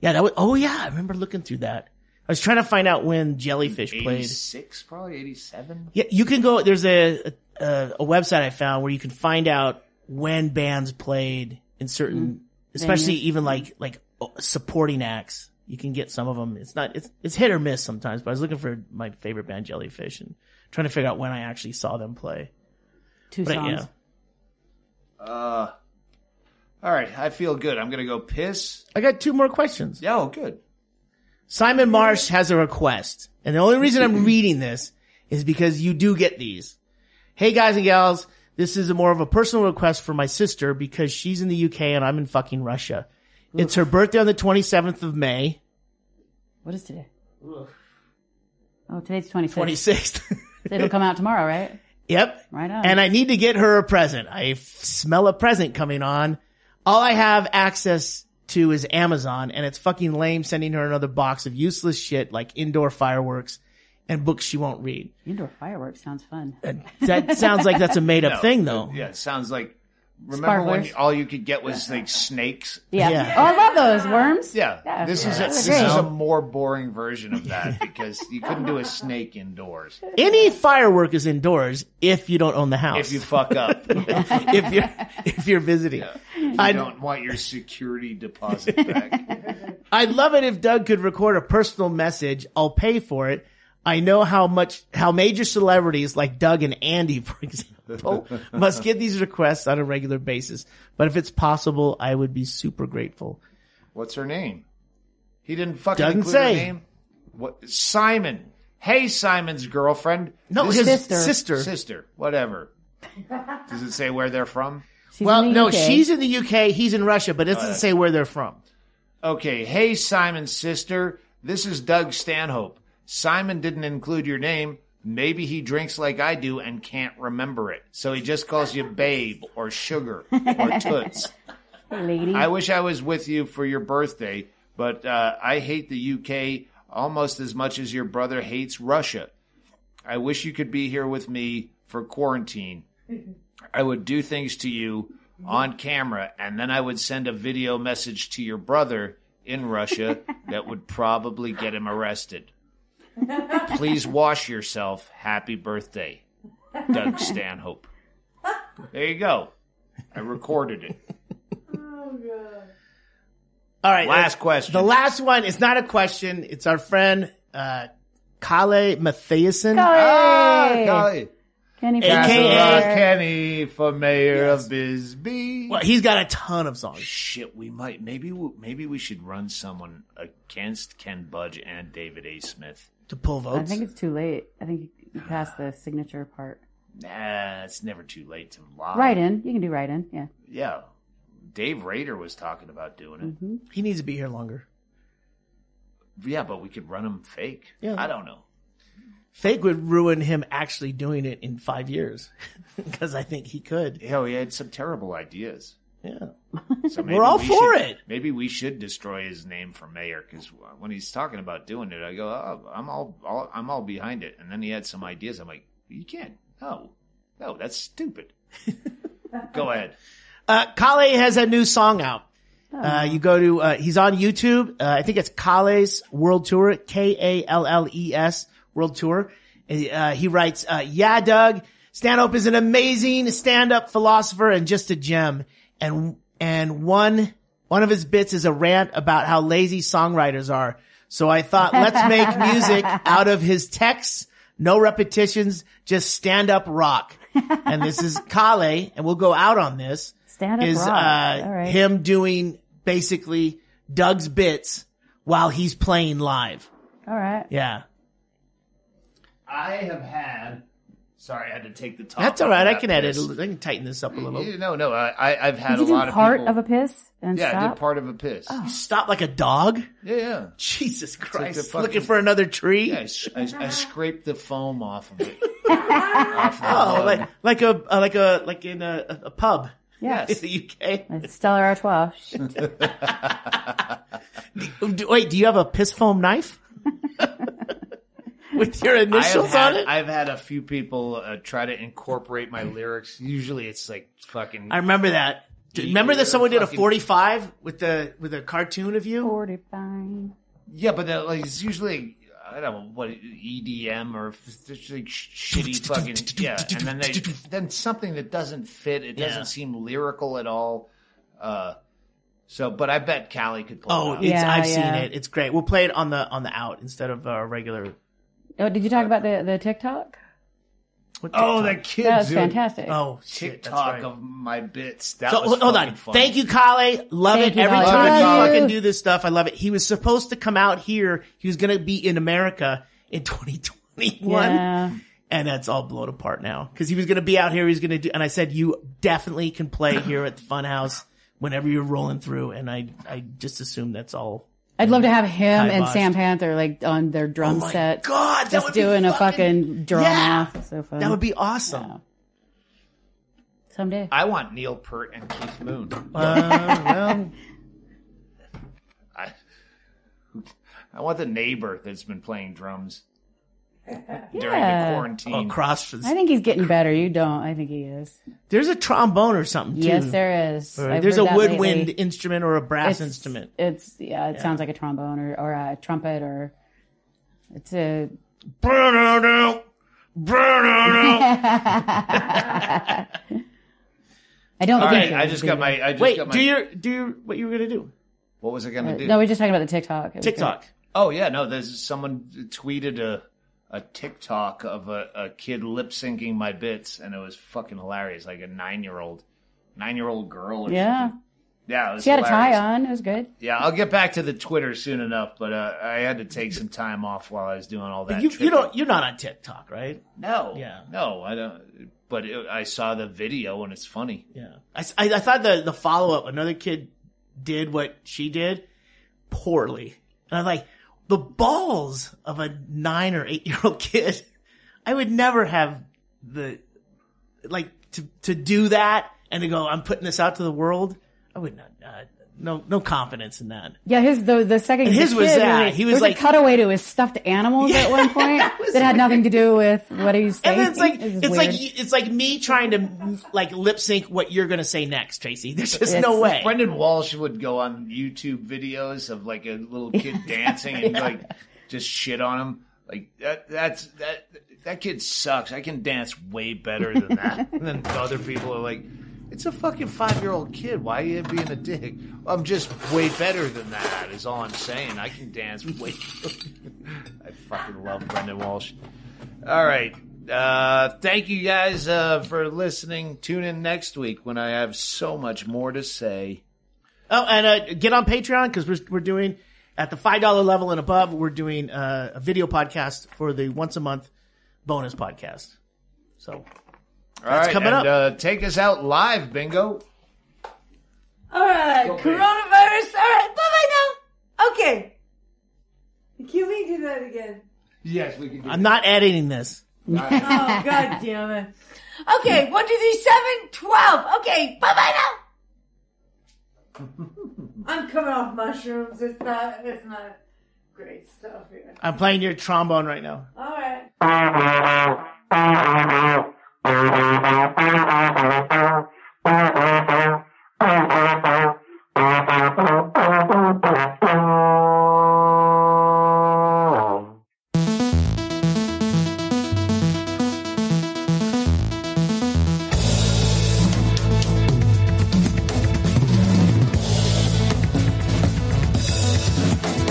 Yeah, that was, oh yeah, I remember looking through that. I was trying to find out when Jellyfish played. 86, probably 87. Yeah, you can go. There's a, a a website I found where you can find out when bands played in certain, especially Venues. even like like uh, supporting acts. You can get some of them. It's not it's it's hit or miss sometimes. But I was looking for my favorite band, Jellyfish, and trying to figure out when I actually saw them play. Two But songs. yeah, Uh, all right, I feel good. I'm gonna go piss. I got two more questions. Yeah, oh, good. Simon Marsh has a request. And the only reason I'm reading this is because you do get these. Hey guys and gals, this is a more of a personal request for my sister because she's in the UK and I'm in fucking Russia. It's her birthday on the 27th of May, What is today? Oh, today's 26. 26th. It'll come out tomorrow, right? yep. Right on. And I need to get her a present. I f- smell a present coming on. All I have access to is Amazon and it's fucking lame sending her another box of useless shit like indoor fireworks and books she won't read. Indoor fireworks sounds fun. That sounds like that's a made up No, thing though. Yeah, it sounds like. Remember when Sparklers. all you could get was like snakes? Yeah. Yeah. Oh, I love those worms. Yeah, Yeah, this yeah, is a, that's this great. is a more boring version of that because you couldn't do a snake indoors Any firework is indoors if you don't own the house. if you fuck up. if you're if you're visiting. You I'd, don't want your security deposit back. I'd love it if Doug could record a personal message. I'll pay for it. I know how much how major celebrities like Doug and Andy, for example, Oh, must get these requests on a regular basis. But if it's possible, I would be super grateful. What's her name? He didn't fucking Doesn't include say. her name. What? Simon. Hey, Simon's girlfriend. No, This his Sister. sister. sister. Whatever. Does it say where they're from? She's Well, the no, UK. she's in the UK. He's in Russia, but it doesn't oh, say where they're from. Okay, hey Simon's sister, this is Doug Stanhope. Simon didn't include your name. Maybe he drinks like I do and can't remember it. So he just calls you babe or sugar or toots. Lady. I wish I was with you for your birthday, but uh, I hate the UK almost as much as your brother hates Russia. I wish you could be here with me for quarantine. I would do things to you on camera, and then I would send a video message to your brother in Russia that would probably get him arrested. Please wash yourself. Happy birthday, Doug Stanhope. There you go. I recorded it. Oh, God. All right. Last uh, question. The last one is not a question. It's our friend, uh, Kalle Mathiesen. Ah, Hey! golly. Kenny AKA Castle Kenny for mayor of Bisbee. Well, he's got a ton of songs. Shit, we might maybe we, maybe we should run someone against Ken Budge and David A. Smith. To pull votes? I think it's too late. I think you passed the signature part. Nah, it's never too late to lie. Write in. You can do write in. Yeah. Yeah, Dave Rader was talking about doing it. Mm-hmm. he needs to be here longer. Yeah, but we could run him fake. Yeah. I don't know. Fake would ruin him actually doing it in five years because I think he could. Hell, he had some terrible ideas. Yeah. So maybe We're all we for should- it. Maybe we should destroy his name for mayor because when he's talking about doing it, I go, oh, I'm all, all, I'm all behind it. And then he had some ideas. I'm like, you can't. No, no, that's stupid. go ahead. Uh, Kalle has a new song out. Uh, you go to, uh, he's on YouTube. Uh, I think it's Kalles World Tour, K-A-L-L-E-S E World Tour. Uh, he writes, uh, yeah, Doug, Stanhope is an amazing stand-up philosopher and just a gem. And, and one, one of his bits is a rant about how lazy songwriters are. So I thought, let's make music out of his texts. No repetitions, just stand-up rock. and this is Kalle, and we'll go out on this Stand up is rock. uh, All right. him doing basically Doug's bits while he's playing live. All right. Yeah. I have had. Sorry, I had to take the top. That's all right. I that can edit. piss. I can tighten this up a little. Yeah, No, no, I, I- I've had Did you a lot do of part people. of a piss and yeah, I stop? did part of a piss. Stop like a dog. Yeah, yeah. Jesus Christ! the fucking- Looking for another tree. Yeah, I, s- I- I scraped the foam off of it. Off the Oh, mug. like like a uh, like a like in a, a- a pub yeah. in the UK. It's Stella Artois. Wait, do you have a piss foam knife with your I have initials had, on it? I've had a few people uh, try to incorporate my lyrics. Usually, it's like fucking. I remember that. Do- You- Remember that someone did a fucking- 45 with the with a cartoon of you? Forty-five. yeah, but that, like it's usually I don't know what EDM or f- just like sh- shitty fucking yeah, and then they then something that doesn't fit. It doesn't Yeah. seem lyrical at all. Uh, so, but I bet Kalle could pull. Oh, it off. it's, Yeah, I've yeah. seen it. It's great. We'll play it on the on the out instead of uh, regular. Oh, did you talk about the the TikTok? what oh, TikTok? that kid, That was dude. fantastic. oh shit, that's TikTok right. of my bits. That So was hold fucking on. funny. Thank you, Kalle. Love Thank it. you, Every Kalle. time you Love fucking do this stuff, I love it. He was supposed to come out here. He was going to be in America in 2021. Yeah. And that's all blown apart now because he was going to be out here. He's going to do, and I said, you definitely can play here at the Funhouse whenever you're rolling through. And I, I just assume that's all. I'd love to have him and Kiboshed. Sam Panther like on their drum Oh my set. God, that just would be doing a fucking- fucking drum Yeah. off. So fun. That would be awesome. Yeah. someday. I want Neil Peart and Keith Moon. Uh, well, I, I want the neighbor that's been playing drums during the Yeah. quarantine. across. I think he's getting better. You don't. I think he is. There's a trombone or something too. Yes, there is. Or I've there's a heard that woodwind lately. instrument or a brass It's- instrument. It's yeah. It sounds like a trombone or, or a trumpet or it's a. I don't All think. right, it I would just be got my. I just Wait, got my. do your do your, what you were gonna do? what was I gonna uh, do? No, we're just talking about the TikTok. It was TikTok. Oh yeah, no. There's someone tweeted a a TikTok of a, a kid lip syncing my bits, and it was fucking hilarious. Like a nine year old, nine year old girl. Or good. Yeah, something. yeah. It was she had a tie on. It was good. Yeah, I'll get back to the Twitter soon enough, but uh, I had to take some time off while I was doing all that. You, you don't. You're not on TikTok, right? No. Yeah. No, I don't. But it, I saw the video and it's funny. Yeah. I, s- I- I thought the the follow up another kid did what she did poorly, and I'm like the balls of a nine or eight year old kid. I would never have the like to to do that and to go. I'm putting this out to the world. I would not. Uh, no no confidence in that. Yeah, his the the second And his was kid, that. He was there was like- a cutaway to his stuffed animals at one point that that had nothing to do with what he's saying. And it's like It it's weird. like it's like me trying to like lip sync what you're gonna say next, Tracey. There's just It's- no way. Brendon Walsh would go on YouTube videos of like a little kid dancing and like just shit on him. Like that. That's that. That kid sucks. I can dance way better than that. and then other people are like, "It's a fucking five year old kid. Why are you being a dick?" I'm just way better than that. Is all I'm saying. I can dance way. I fucking love Brendon Walsh. All right. Uh, thank you guys uh, for listening. Tune in next week when I have so much more to say. Oh, and uh, get on Patreon because we're we're doing at the five dollar level and above. We're doing uh, a video podcast for the once a month bonus podcast. So All That's right, coming and, up. Uh, take us out live, Bingo. All right, Go coronavirus. All right, bye bye now. Okay. Can we do that again? Yes, we can. Do I'm not editing this. Oh, god damn it. Okay, one, two, three, seven, twelve. Okay, bye bye now. I'm coming off mushrooms. It's not, it's not great stuff here. I'm playing your trombone right now. All right.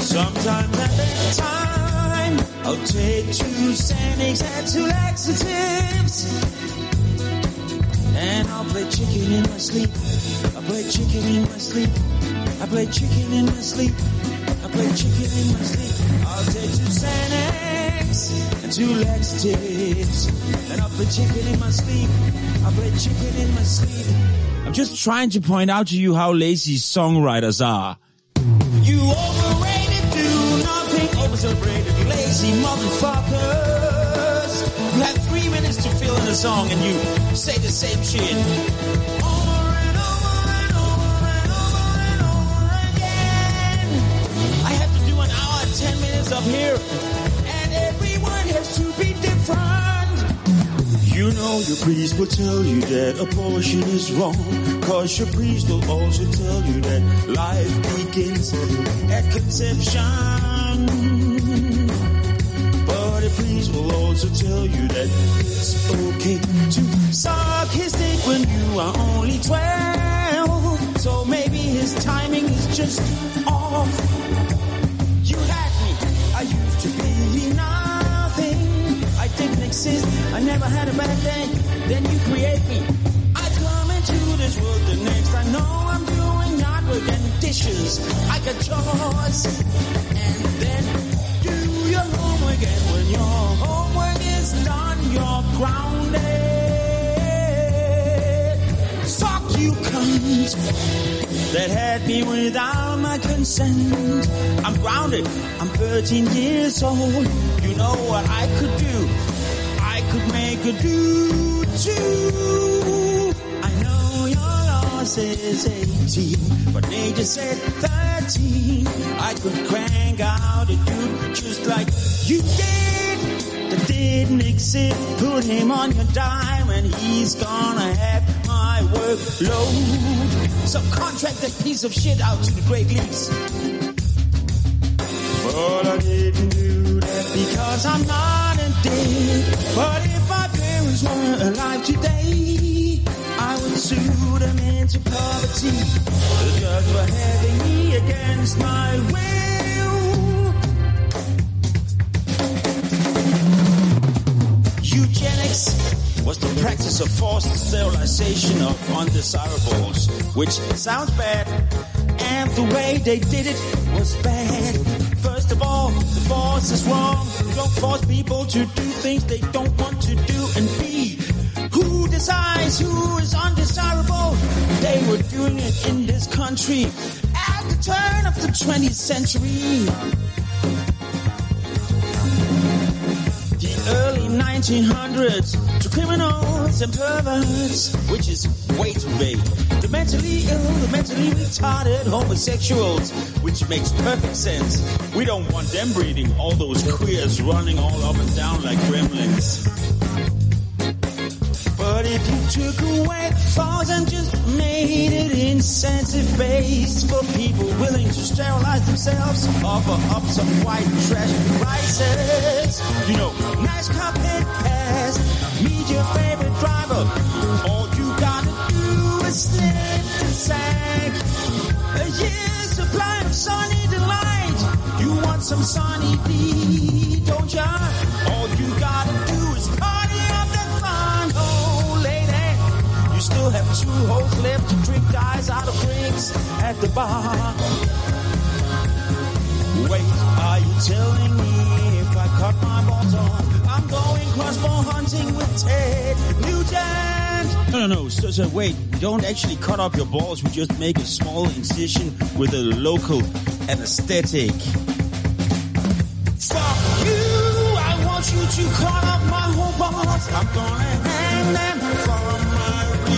Sometime at a time, I'll take two Xanax and two laxatives. And I'll play chicken in my sleep. I play chicken in my sleep. I play chicken in my sleep. I play chicken in my sleep. I'll take two Xanax and two laxatives. And I'll play chicken in my sleep. I play chicken in my sleep. I'm just trying to point out to you how lazy songwriters are. You overrated, do nothing, over celebrated, lazy motherfuckers. You have three minutes to fill in a song and you say the same shit. Over and over and over and over and over again. I have to do an hour and ten minutes up here, and every word has to be different. You know your priest will tell you that abortion is wrong. Cause your priest will also tell you that life begins at conception. Priest will also tell you that it's okay to suck his dick when you are only 12. So maybe his timing is just off. You had me, I used to be nothing. I didn't exist, I never had a bad day. Then you create me. I come into this world the next. I know I'm doing artwork and dishes. I got chores. And then And when your homework is done, you're grounded. Fuck you, cunt. That had me without my consent. I'm grounded. I'm 13 years old. You know what I could do? I could make a do too. I know your law says 18, but nature said 13. I could crank out a dude just like you did. That didn't exist. Put him on your dime and he's gonna have my workload. So contract that piece of shit out to the Great Leaks. But I didn't do that because I'm not a dick. But if my parents were alive today, I would sue them into poverty. Just for having me against my will. Was the practice of forced sterilization of undesirables, which sounds bad, and the way they did it was bad. First of all, the force is wrong. Don't force people to do things they don't want to do, and B, who decides who is undesirable? They were doing it in this country at the turn of the 20th century. 1900s to criminals and perverts, which is way too vague. The mentally ill, the mentally retarded homosexuals, which makes perfect sense. We don't want them breeding all those queers running all up and down like gremlins. If you took away flaws and just made it incentive based for people willing to sterilize themselves, offer up some white trash prices. You know, NASCAR pit pass, meet your favorite driver. All you gotta do is slip the sack. A year's supply of sunny delight. You want some sunny D, don't ya? All you gotta still have two holes left to drink guys out of drinks at the bar. Wait, are you telling me if I cut my balls off, I'm going crossbow hunting with Ted Nugent? No, no, no. So, so wait, don't actually cut off your balls. We just make a small incision with a local anesthetic. Fuck you! I want you to cut off my whole balls. I'm gonna hang them from